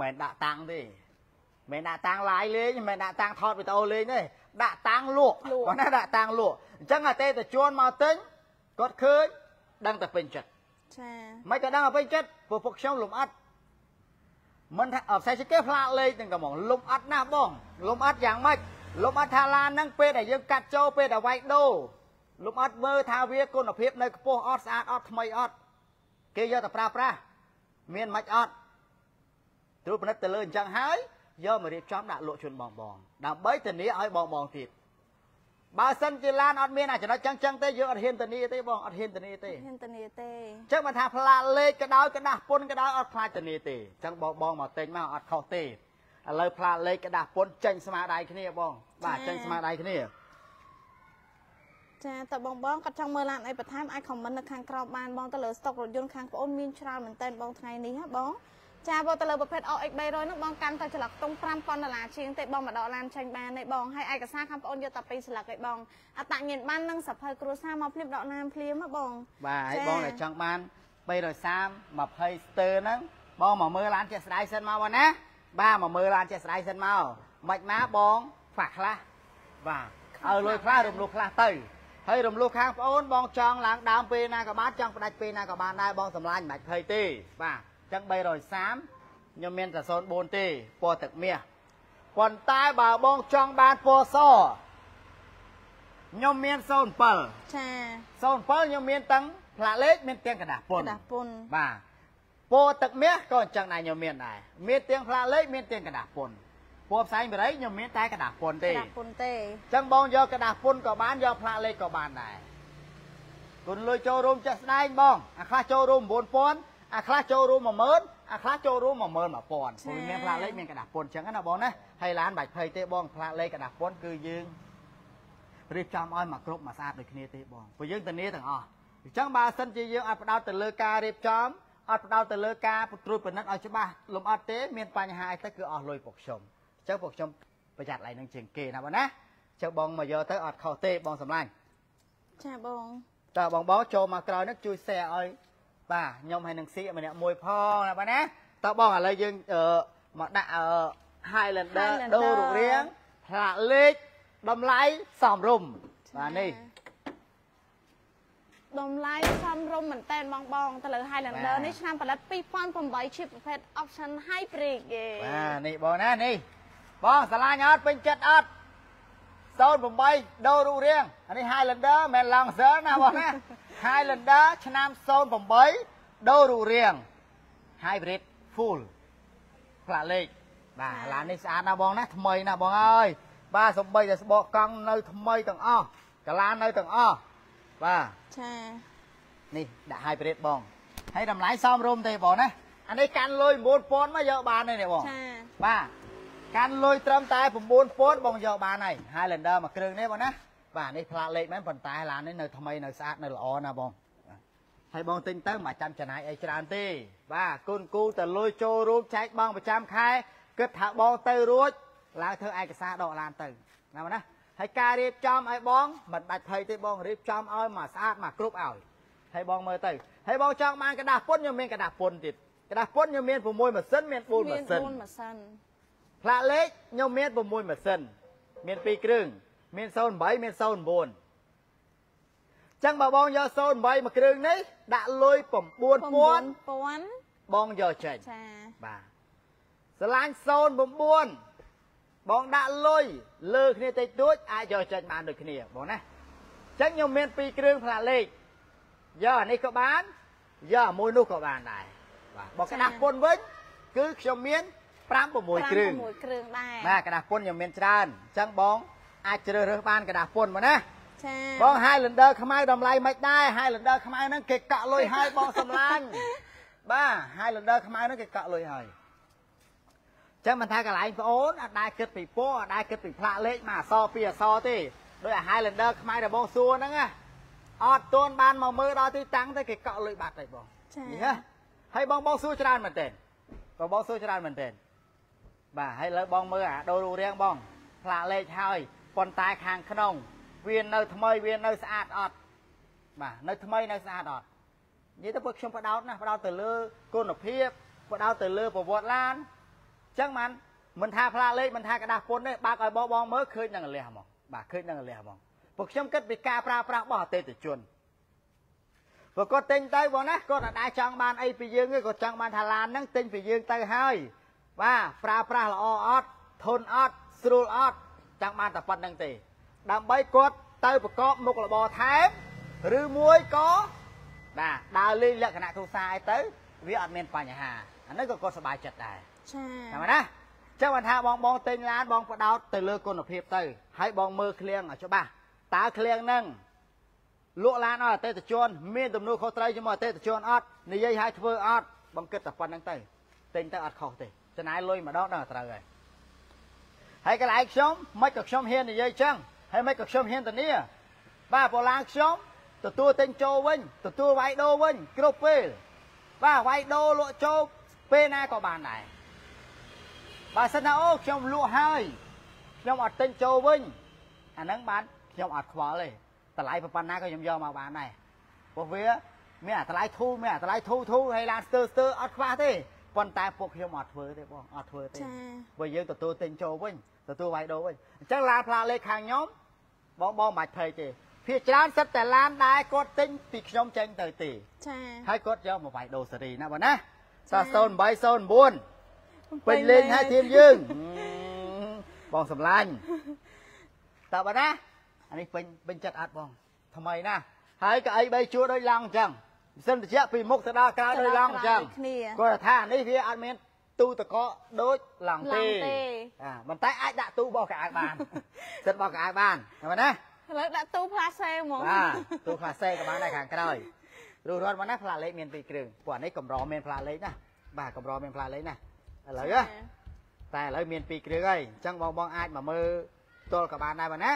មិនមែនដាក់តាំងទេមិនមែនដាក់តាំងឡាយលេងមិនមែនដាក់តាំងថតវីដេអូលេងទេដាក់តាំងលក់គាត់ណាដាក់តាំងលក់អញ្ចឹងអតិថិជនមកទិញគាត់ឃើញដឹងតែពេញចិត្តចាមិនក៏ដឹងតែពេញចិត្តពួកពួកខ្ញុំលំអិតមិនថាអផ្សេងគេផ្លាកលេខទាំងកំងលំអិតណាស់បង លំអិតយ៉ាងម៉េចលំអិតថាឡានហ្នឹងពេលដែលយើងកាត់ចូលពេលដែលវាយដូរលំអិតមើលថាវាគុណភាពនៅខ្ពស់អត់ស្អាតអត់ថ្មីអត់គេយកតែប្រើប្រាស់មានមិនអត់ ត្រួតពិនិត្យទៅលើអញ្ចឹងហើយយកមករៀបចំដាក់លក់ជូនបងបងដើម្បីធានាឲ្យបងបងទៀតបើសិនជាឡានអត់មានអាចំណុចចឹងចឹងទេយើងអត់ហ៊ានធានាទេបងអត់ហ៊ានធានាទេហ៊ានតានីទេចឹងបើថាផ្លាកលេខក៏ដោយក្តាស់ពុនក៏ដោយអត់ខ្លាចធានាទេចឹងបងបងមកទិញមកអត់ខុសទេឥឡូវផ្លាកលេខក្តាស់ពុនចេញស្មារតីគ្នាបងបាទចេញស្មារតីគ្នាចាតើបងបងគាត់ចង់មើលឡានអីបន្ថែមអាចខមមិននៅខាងក្រោមបានបងទៅលើស្តុករថយន្តខាងប្អូនមានច្រើនមែនតើបងថ្ងៃនេះហ៎បង ចាបងទៅលើប្រភេទ OX 300ហ្នឹងបងកាន់ទៅចន្លឹកខ្ទង់5000ដុល្លារជាងទេបងមកដកឡានចេញបានទេបងហើយឯកសារខាងប្អូនយកតែ2ស្លឹកឯបងអត្តញ្ញាណបាននឹងសភៅគ្រួសារមកភ្លាមដកឡានភ្លាមហ៎បងបាទហើយចា៎បងដែលចង់បាន330 20ស្ទើរហ្នឹងបងមកមើលឡានចេះស្ដាយសិនមកបងណាបាទមកមើលឡានចេះស្ដាយសិនមកមិនមកបងខ្វះខ្លះបាទឲ្យលុយខ្លះរំលោះខ្លះទៅហើយរំលោះខាងប្អូនបងចង់ឡើងដើមពេលណាក៏បានចង់ផ្ដាច់ពេលណាក៏បានដែរបងសម្លាញ់មិនបាច់ភ័យទេបាទអញ្ចឹង330ខ្ញុំមានតែ04ទេពណ៌ទឹកមាសប៉ុន្តែបើបងចង់បានពណ៌សខ្ញុំមាន07 ចា 07ខ្ញុំមានទាំងផ្លាកលេខមានទាំងกระดาษពុន กระดาษពុន បាទពណ៌ទឹកមាសក៏អញ្ចឹងដែរខ្ញុំមានដែរមានទាំងផ្លាកលេខមានទាំងกระดาษពុនពណ៌ផ្សែងបរិយខ្ញុំមានតែกระดาษពុន ก ទេ ระดาษពុនទេ អញ្ចឹងបងយកกระดาษពុនក៏បានយកផ្លាកលេខក៏បានដែរគុណលុយចូលរួមចាក់ស្ដែងបងអាខ្លះចូលរួម9000 អាខ្លះចូលរួម10000អាខ្លះចូលរួម11000ព្រោះមានផ្លាកលេខមានកระดาษពុនអញ្ចឹងណាបងណាហើយឡានបាច់ភ័យទេបងផ្លាកលេខกระดาษពុនគឺយើងរៀបចំឲ្យមកគ្រប់មកស្អាតដូចគ្នាទេបងព្រោះយើងធានាទាំងអស់អញ្ចឹងបើសិនជាយើងអត់ផ្ដោតទៅលើការរៀបចំអត់ផ្ដោតទៅលើការត្រួតពិនិត្យឲ្យច្បាស់លំអត់ទេមានបញ្ហាអីទៅគឺអស់លុយពួកខ្ញុំអញ្ចឹងពួកខ្ញុំប្រយ័ត្នឡៃនឹងជាងគេណាបងណាចុះបងមកយកទៅអត់ខុសទេបងសម្លាញ់ ចាបង តើបងបងចូលមកក្រោយនេះជួយ share ឲ្យ បាទខ្ញុំហើយនឹងស៊ីម្នាក់មួយផងណាបងណាតើបងឥឡូវយើងអឺមកដាក់អឺ Highlander Highlander ដូររូបរាងផ្លាកលេខតម្លៃសមរម្យបាទនេះតម្លៃសមរម្យមែនតើបងបងទៅលើ Highlander បាទនេះឆ្នាំផលិត2008ជាប្រភេទ option hybrid ទេបាទនេះបងណានេះបងឆ្លាញ់អត់ពេញចិត្តអត់08ដូររូបរាងអានេះ Highlander មិនមែន Lancer ណាបងណា Highlander ឆ្នាំ08ដូររូបរាង hybrid full ផ្លាកលេខបាទឡាននេះស្អាតណាស់បងណាថ្មីណាស់បងអើយបាទសំបីតែស្បកកង់នៅថ្មីទាំងអស់កាឡាននៅទាំងអស់បាទចានេះដាក់ hybrid បងហើយតម្លៃសមរម្យទេបងណាអានេះកាន់លុយ9000មកយកបានទេនេះបងចាបាទកាន់លុយត្រឹមតែ9000បងយកបានហើយ Highlander មួយគ្រឿងនេះបងណា បាទនេះផ្លាកលេខមែនប៉ុន្តែឡាននេះនៅថ្មីនៅស្អាតនៅល្អណាបងបាទ ហើយបងទិញទៅមិនចាំចំណាយអីច្រើនទេបាទគុណគូទៅលុយចូលរួមចែកបងប្រចាំខែគិតថាបងទៅរួចឡើងធ្វើឯកសារដកឡានទៅណាបងណាហើយការរៀបចំឲ្យបងមិនបាច់ភ័យទេបងរៀបចំឲ្យមកស្អាតមកគ្រប់ឲ្យហើយបងមើលទៅហើយបងចង់បានกระดาษពុនខ្ញុំមានកระดาษពុនទៀតกระดาษពុនខ្ញុំមាន6ម៉ាស៊ីនមាន4ម៉ា មាន ស៊ីន 4ម៉ាស៊ីន ផ្លាកលេខខ្ញុំមាន6ម៉ាស៊ីនមាន2គ្រឿង មាន08មាន09អញ្ចឹងបើបងយក08មួយគ្រឿងនេះដាក់លុយ9000បងយកចេញចាបាទស្រឡាញ់09បងដាក់លុយលើគ្នាតិចតួចអាចយកចេញបានដូចគ្នាបងណាអញ្ចឹងខ្ញុំមាន2គ្រឿងផ្លាតលេខយកអានេះក៏បានយកមួយនោះក៏បានដែរបាទបើក្តាស់ពុនវិញគឺខ្ញុំមាន5 6គ្រឿង5 6គ្រឿងដែរបាទក្តាស់ពុនខ្ញុំមានច្រើនអញ្ចឹងបង អាចជ្រើសរើសបានកระดาษពុនមកណា ចា បង Highlander ខ្មៅតម្លៃមិនដែរ Highlander ខ្មៅហ្នឹងគេកក់លុយឲ្យបងសម្លាញ់បាទ Highlander ខ្មៅហ្នឹងគេកក់លុយឲ្យអញ្ចឹងមិនថាកន្លែងប្អូនអត់ដែរគិតពីពណ៌អត់ដែរគិតពីផ្លាកលេខមកអសរពីរអសរទេដោយអា Highlander ខ្មៅរបស់សួរហ្នឹងណាអត់ទាន់បានមកមើលដល់ទីតាំងទេគេកក់លុយបាត់ហើយបង ចា នេះហ៎ហើយបងបងសួរច្រើនមែនទេបងបងសួរច្រើនមែនទេបាទហើយលើបងមើលអាដូររូបរាងបងផ្លាកលេខហើយ ប៉ុន្តែខាងក្នុង វានៅថ្មីវានៅស្អាតអត់បាទនៅថ្មីនៅស្អាតអត់និយាយទៅពួកខ្ញុំបដោតណាបដោតទៅលើគុណភាពបដោតទៅលើប្រវត្តិឡានអញ្ចឹងបានមិនថាផ្លាកលេខមិនថាกระดาษពុនទេបើកឲ្យបងបងមើលឃើញនឹងលះហ្មងបាទឃើញនឹងលះហ្មងពួកខ្ញុំគិតពីការប្រើប្រាស់របស់អតិថិជនព្រោះគាត់ទិញទៅបងណាគាត់អត់ដែរចង់បានអីពីយើងទេគាត់ចង់បានថាឡានហ្នឹងទិញពីយើងទៅហើយបាទប្រើប្រាស់ល្អអត់ធន់អត់ស្រួលអត់ ចង់បានតែប៉ុណ្្នឹងទេ ដើម្បីគាត់ទៅប្រកបមុខរបរថែមឬមួយក៏បាទដើរលេងលក្ខណៈគ្រួសារឲ្យទៅ វាអត់មានបញ្ហាអានេះក៏គាត់សប្បាយចិត្តដែរចាចាំមើលណាចឹងបានថាបងបងទិញឡានបងបដោតទៅលើគុណភាពទៅហើយបងមើលឃ្លៀងឲ្យច្បាស់តើឃ្លៀងហ្នឹងលក់ឡានអត់អតិថិជនមានទំនួលខុសត្រូវជាមួយអតិថិជនអត់និយាយឲ្យធ្វើអត់បងគិតតែប៉ុណ្្នឹងទៅទិញទៅអត់ខុសទេចំណាយលុយម្ដងដល់ត្រូវហើយ ហើយកន្លែងខ្ញុំមិនក៏ខ្ញុំហ៊ាននិយាយចឹងហើយមិនក៏ខ្ញុំហ៊ានធានាបាទបឡានខ្ញុំទទួលទិញចូលវិញទទួលវាយដូរវិញគ្រប់ពេលបាទវាយដូរលក់ចូលពេលណាក៏បានដែរបើសិនថាអូខ្ញុំលក់ហើយខ្ញុំអត់ទិញចូលវិញអាហ្នឹងបានខ្ញុំអត់ខ្វល់ទេតម្លៃប៉ុណ្ណាក៏ខ្ញុំយកមកបានដែរព្រោះវាមានអាតម្លៃធូរមានអាតម្លៃធូរធូរហើយឡានស្ទើរស្ទើរអត់ខ្វះទេ ប៉ុន្តែពួកខ្ញុំអត់ធ្វើទេបងអត់ធ្វើទេចាព្រោះយើងទទួលទិញចូលវិញទទួលវាយដូរវិញអញ្ចឹងឡានផ្លាកលេខខាងខ្ញុំបងបងមិនបាច់ភ័យទេភាគច្រើនសិតតែឡានដែរគាត់ទិញពីខ្ញុំចេញទៅទេចាហើយគាត់យកមកវាយដូរសេរីណាបងណាចាត08 09ពេញលេងហើយធៀមយើងហឹមបងសម្លាញ់តើបើណាអានេះពេញពេញចិត្តអត់បងថ្មីណាស់ហើយក៏អីបីជួរដូចឡង់អញ្ចឹងមិន សិនតិចពីមុខទៅដល់ក្រោយដូចឡង់អញ្ចឹងគ្នាគាត់ថាអានេះវាអត់មានទូតកកដូចឡង់ទេឡង់ទេអាប៉ុន្តែអាចដាក់ទូបោះកៅអៅបានសិតបោះកៅអៅបានឃើញណាឥឡូវដាក់ទូផ្លាសេហ្មងបាទទូខ្លះសេក៏បានដែរខាងក្រោយរួចរាល់មកណាផ្លាកលេខមានពីរគ្រឿងព្រោះអានេះកម្រមានផ្លាកលេខណាបាទកម្រមានផ្លាកលេខណាឥឡូវណាតែឥឡូវមានពីរគ្រឿងហើយអញ្ចឹងបងបងអាចមកមើលផ្ទាល់ក៏បានដែរបងណា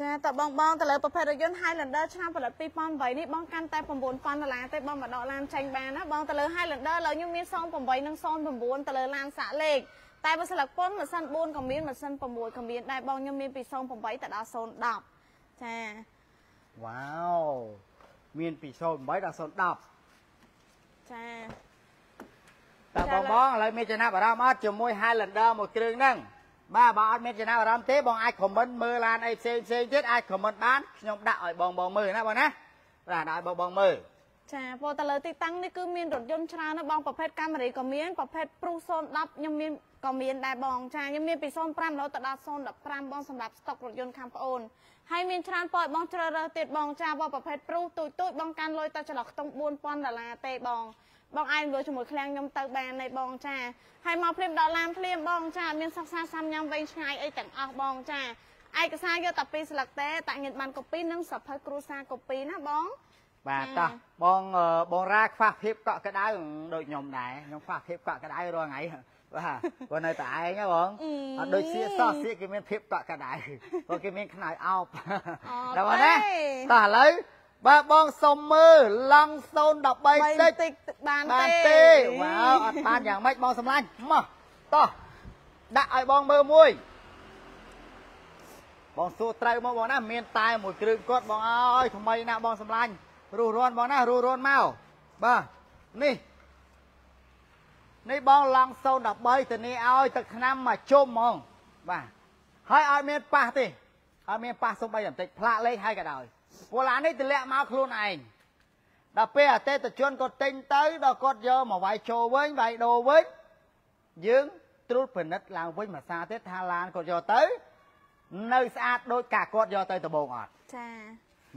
ចាតើបងបងទៅលើប្រភេទរថយន្ត Highlander ឆ្នាំផលិត2008នេះបងកាន់តែ9000ដុល្លារទេបងមកដកឡានចេញបានណាបងទៅលើ Highlander ឥឡូវខ្ញុំមាន08និង09ទៅលើឡានសាក់លេខតែបើស្លឹកពុនម៉ាស៊ីន4ក៏មានម៉ាស៊ីន6ក៏មានដែរបងខ្ញុំមានពី08ទៅដល់010ចាវ៉ាវមានពី08ដល់010ចាតើបងបងឥឡូវមានចំណាប់អារម្មណ៍អត់ជាមួយ Highlander មួយគ្រឿងហ្នឹង បាទបើអត់មានចំណាប់អារម្មណ៍ទេបងអាច comment មើលឡានអីផ្សេងផ្សេងទៀតអាច comment បានខ្ញុំដាក់ឲ្យបងបងមើលណាបងណាបាទដាក់ឲ្យបងបងមើលចាព្រោះទៅលើទីតាំងនេះគឺមានរថយន្តច្រើនណាស់បងប្រភេទកាមេរីក៏មានប្រភេទព្រុស010ខ្ញុំមានក៏មានដែរបងចាខ្ញុំមានពី05រហូតទៅដល់015បងសម្រាប់ស្តុករថយន្តខាងប្អូន ហើយមានច្រើនពណ៌បងជ្រើសរើសទៀតបងចាបងប្រភេទព្រុសទូចទូចបងកាន់លុយទៅចន្លោះខ្ទង់4000ដុល្លារទេបងបងអាចមើលជាមួយឃ្លាំងខ្ញុំទៅបានទេបងចាហើយមកភ្លាមដល់ឡានភ្លាមបងចាអត់មានសិក្សាសាំញ៉ាំវែងឆ្ងាយអីទាំងអស់បងចាឯកសារយកតែពីរស្លឹកទេតាក់ងៀតបានកូពីនិងសភៅគ្រួសារកូពីណាបងបាទចាតោះបងអឺបងរ៉ាខ្វះភាពកក់ក្ដៅដូចខ្ញុំដែរខ្ញុំខ្វះភាពកក់ក្ដៅរាល់ថ្ងៃ បាទព្រោះនៅតែឯងហ៎បងអឺអត់ដូចសៀកសោះសៀកគេមានភាពកក់ក្ដៅព្រោះគេមានខ្នើយអោបអូដល់បងណាទេតោះឥឡូវបាទបងសុំមើលឡង់013បីតិចតិចបានបានទេទេវ៉ាវអត់បានយ៉ាងម៉េចបងសម្លាញ់មកតោះដាក់ឲ្យបងមើលមួយបងសួរត្រូវមកបងណាមានតែមួយគ្រឿងគាត់បងអើយថ្មីណាស់បងសម្លាញ់រស់រាន់បងណារស់រាន់មកបាទនេះ នេះបងឡង់013ទៅនេះឲ្យទឹកឆ្នាំមកជុំហ្មងបាទហើយអត់មានប៉ះទេអត់មានប៉ះសំបីតែបន្តិចផ្លាកលេខឲ្យក៏ដោយពលអានេះទម្លាក់មកខ្លួនឯងដល់ពេលអតិថិជនគាត់ទិញទៅដល់គាត់យកមកវាយចូលវិញវាយដូរវិញយើងត្រួតពិនិត្យឡើងវិញមួយសារទៀតថាឡានគាត់យកទៅនៅស្អាតដូចការគាត់យកទៅដំបងអត់ចា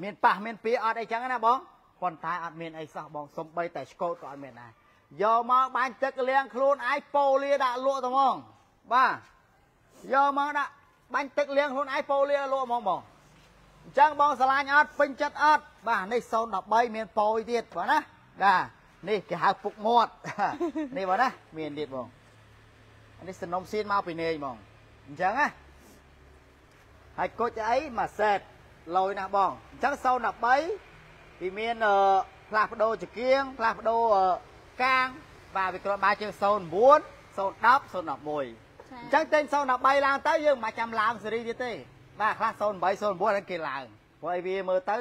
មានប៉ះមានពីអត់អីចឹងណាបងប៉ុន្តែអត់មានអីសោះបងសំបីតែឆ្កូតក៏អត់មានដែរ យកមកបាញ់ទឹកលាងខ្លួនឯងប៉ូលាដាក់លក់ទៅហ្មងបាទយកមកដាក់បាញ់ទឹកលាងខ្លួនឯងប៉ូលាលក់ហ្មងបងអញ្ចឹងបងស្រឡាញ់អត់ពេញចិត្តអត់បាទនេះ013មានប៉ោយទៀតបងណាបាទនេះគេហៅពុកមាត់នេះបងណាមានទៀតបងអានេះសនំសៀនមកពីនេយបងអញ្ចឹងណាហើយគុជអីមួយសេតលយណាស់បងអញ្ចឹង013ពីមានអឺផ្លាស់ប្ដូរចង្គៀងផ្លាស់ប្ដូរអឺ កាងបាទវាគ្រាន់បើជាង09 010 011អញ្ចឹងទិញ013ឡើងទៅយើងមិនចាំឡើងសេរីទៀតទេបាទខ្លះ08 09ហ្នឹងគេឡើងព្រោះអីវាមើលទៅ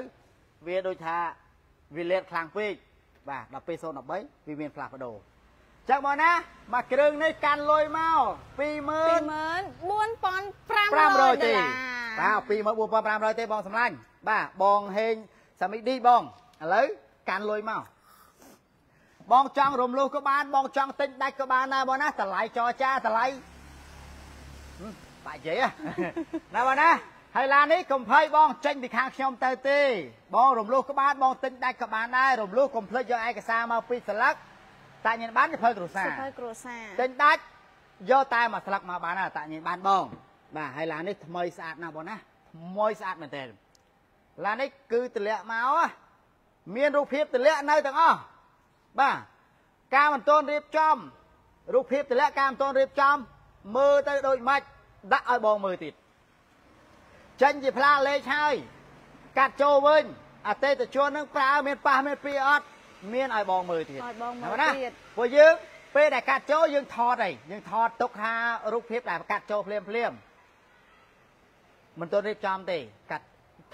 វាដូចថាវាលេតខ្លាំងពេកបាទដល់ពេល013វាមានផ្លាស់ប្ដូរអញ្ចឹងមកណាមកគ្រឿងនេះកាន់លុយមក20000 24500 500ទេដុល្លារបាទ24500ទេបងសម្លាញ់បាទបងហេងសាមីឌីបងឥឡូវកាន់លុយមក បងចង់រំលោះក៏បានបងចង់ទិញដាច់ក៏បានដែរបងណាតម្លៃចរចាតម្លៃបាក់និយាយហ៎ណាបងណាហើយឡាននេះកុំភ័យបងចេញពីខាងខ្ញុំទៅទេបងរំលោះក្បាលបងទិញដាច់ក៏បានដែររំលោះកុំភ្លេចយកឯកសារមកពីរស្លឹកតាញញបានទៅភើគ្រួសារសភៅគ្រួសារទិញដាច់យកតែមួយស្លឹកមកបានដែរតាញញបានបង បាទហើយឡាននេះថ្មីស្អាតណាស់បងណាថ្មីស្អាតមែនទែនឡាននេះគឺតម្លាក់មកហ៎មានរូបភាពតម្លាក់នៅទាំងអស់ បាទការមិនទាន់រៀបចំរូបភាពតម្លាក់ការមិនទាន់រៀបចំ មើលទៅដូចម៉េចដាក់ឲ្យបងមើលទៀតចេញជាផ្លាលេខហើយកាត់ចូលវិញអតិថិជននឹងប្រើមានប៉ះមានពីអត់មានឲ្យបងមើលទៀតឲ្យបងមើលណាទៀតព្រោះយើងពេលដែលកាត់ចូលយើងថតហើយយើងថតទុកថារូបភាពដែលកាត់ចូលភ្លាមភ្លាមមិនទាន់រៀបចំទេកាត់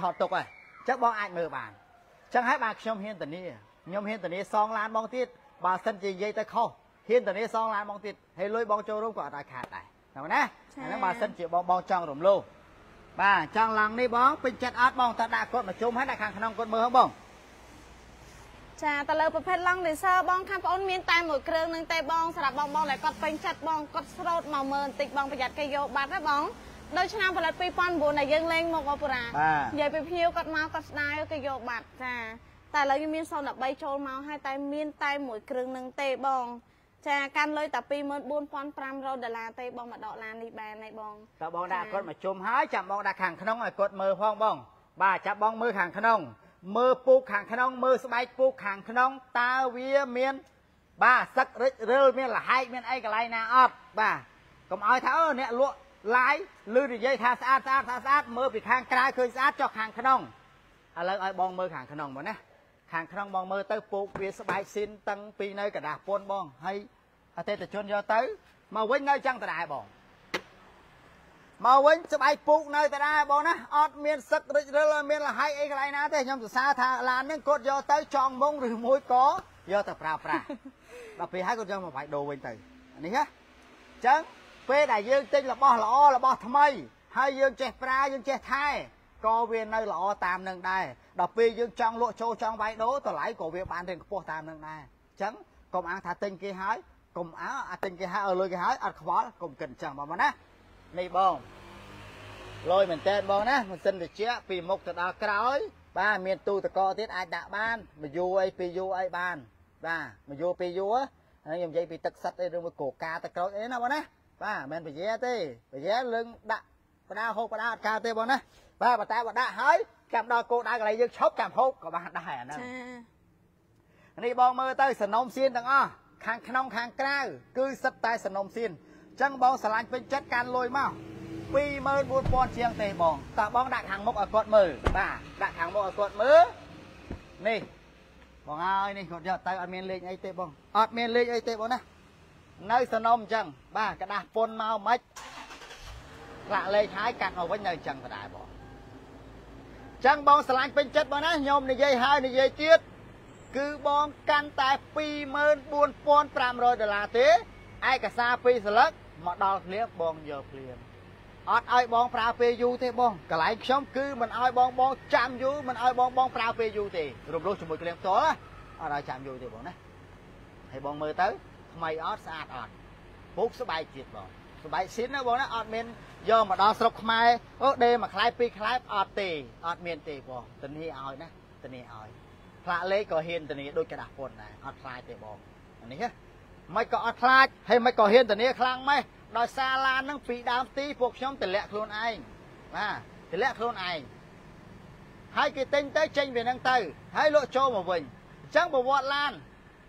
ថតទុកហើយអញ្ចឹងបងអាចមើលបានអញ្ចឹងហើយបានខ្ញុំហ៊ានធានា ខ្ញុំហ៊ានធានាសងឡានបងទៀតបើសិនជានិយាយទៅខុសហ៊ានធានាសងឡានបងទៀតហើយលុយបងចូលរួមក៏អត់ឲ្យខាតដែរណាណាអាហ្នឹងបើសិនជាបងបងចង់រំលោភបាទចង់ឡើងនេះបងពេញចិត្តអត់បងតើដាក់គាត់មកជុំហើយដាក់ខាងក្នុងគាត់មើលហ្នឹងបងចាទៅលើប្រភេទឡង់លេសឺបងខាងប្អូនមានតែមួយគ្រឿងនឹងទេបងសម្រាប់បងបងដែលគាត់ពេញចិត្តបងគាត់ស្រោតមកមើលបន្តិចបងប្រយ័ត្នគេយកបាត់ណាបងដូចឆ្នាំផលិត2009ដែលយើងលេងមកអពុរាបាទនិយាយពីភ្ញៀវគាត់មកគាត់ស្ដាយគេយកបាត់ចា តែឥឡូវយើងមាន013ចូលមកហើយតែមានតែមួយគ្រឿងនឹងទេបង ចាកាន់លុយតែ24500ដុល្លារទេបងមកដកឡាននេះបានហើយបងតើបងដាក់ចា៎គាត់មកជុំហើយចាំបងដាក់ខាងក្នុងឲ្យគាត់មើលផងបង បាទចាំបងមើលខាងក្នុង មើលពូកខាងក្នុង មើលស្បែកពូកខាងក្នុងតើវាមាន បាទសឹករិចរិលមានលហែកមានអីកន្លែងណាអត់បាទកុំឲ្យថាអឺអ្នកលក់ឡាយឬនិយាយថាស្អាតស្អាតថាស្អាតមើលពីខាងក្រៅឃើញស្អាតចុះខាងក្នុងឥឡូវឲ្យបងមើលខាងក្នុងមកណា ខាងក្នុងបងមើលទៅពូកវាស្បែកស៊ីនតឹងពីនៅกระดาษពន្ធបងហើយអតិថិជនយកទៅមកវិញនៅចឹងដដែលបង មកវិញស្បែកពូកនៅតែដែរបងណាអត់មានសឹករិចរិលអត់មានលហៃអីកន្លែងណាទេខ្ញុំសរសើរថាឡានហ្នឹងគាត់យកទៅចងមុងឬមួយក៏យកទៅប្រើប្រាស់ ដល់ពេលហើយគាត់យកមកវាយដូរវិញទៅអានេះណាអញ្ចឹងពេលដែលយើងទិញរបស់ល្អរបស់ថ្មី ហើយយើងចេះប្រើយើងចេះថែ ក៏វានៅល្អតាមនឹងដែរដល់ពេលយើងចង់លក់ចូលចង់វាយដូរតម្លៃក៏វាបានរៀងខ្ពស់តាមនឹងដែរអញ្ចឹងកុំអាងថាទិញគេហើយកុំអើអាទិញគេហើយឲ្យលុយគេហើយអត់ខ្វល់កុំគិតអញ្ចឹងបងប្អូនណានេះបងលយមែនតើបងណាម៉ាស៊ីនត្រជាក់ពីមុខទៅដល់ក្រោយ បាទមានទូទឹកកកទៀតអាចដាក់បានមួយយូរអីពីរយូរអីបាន បាទមួយយូរពីរយូរហើយខ្ញុំនិយាយពីទឹកសិតអីឬមួយកោកាទឹកក្រូចអីណាបងណាបាទមិនមែនបជាទេបជាលឹងដាក់បដាហូបបដាអត់កើតទេបងណា បាទបើតែបើដាក់ហើយចាំដល់គោដៅកន្លែងយើងឈប់ចាំហូបក៏បានដែរអាហ្នឹង ចា នេះបងមើលទៅសនំសៀនទាំងអស់ខាងក្នុងខាងក្រៅគឺសិតតែសនំសៀនអញ្ចឹងបងឆ្លាញ់ពេញចិត្តកាន់លុយមក24000ជាងទេបងតើបងដាក់ខាងមុខឲ្យគាត់មើលបាទដាក់ខាងមុខឲ្យគាត់មើល នេះបងហើយនេះគាត់យកទៅអត់មានលេខអីទេបងអត់មានលេខអីទេបងណានៅសនំអញ្ចឹងបាទกระดาษពុនមកមិនផ្លាក់លេខហើយកាត់មកវិញនៅអញ្ចឹងដដែលបងអញ្ ចឹងបងស្រឡាញ់ពេញចិត្តបងណាខ្ញុំនិយាយហើយនិយាយទៀតគឺបងកាន់តែ24500ដុល្លារទេឯកសារពីរសន្លឹកមកដល់ភ្លាមបងយកភ្លាមអត់ឲ្យបងប្រើពេលយូរទេបងកន្លែងខ្ញុំគឺមិនឲ្យបងបងចាំយូរមិនឲ្យបងបងប្រើពេលយូរទេរំលោះជាមួយគ្រឿងផ្ទាល់ណាអត់ឲ្យចាំយូរទេបងណាហើយបងមើលទៅថ្មីអត់ស្អាតអត់ពុកស្បែកទៀតបងស្បែកស៊ីនណាបងណាអត់មាន យកមកដល់ស្រុកខ្មែរអូដេមួយខ្លែបពីរខ្លែបអត់ទេអត់មានទេបងធានាឲ្យណាធានាឲ្យផ្លាកលេខក៏ហ៊ានធានាដូចក្តាស់ពុនដែរអត់ខ្លាចទេបងអានេះហ៎មិនក៏អត់ខ្លាចហើយមិនក៏ហ៊ានធានាខ្លាំងម៉េះដោយសារឡានហ្នឹងពីដើមទីពួកខ្ញុំតម្លាក់ខ្លួនឯងបាទតម្លាក់ខ្លួនឯងហើយគេទិញទៅចេញវាហ្នឹងទៅហើយលក់ចូលមកវិញអញ្ចឹងប្រវត្តិឡាន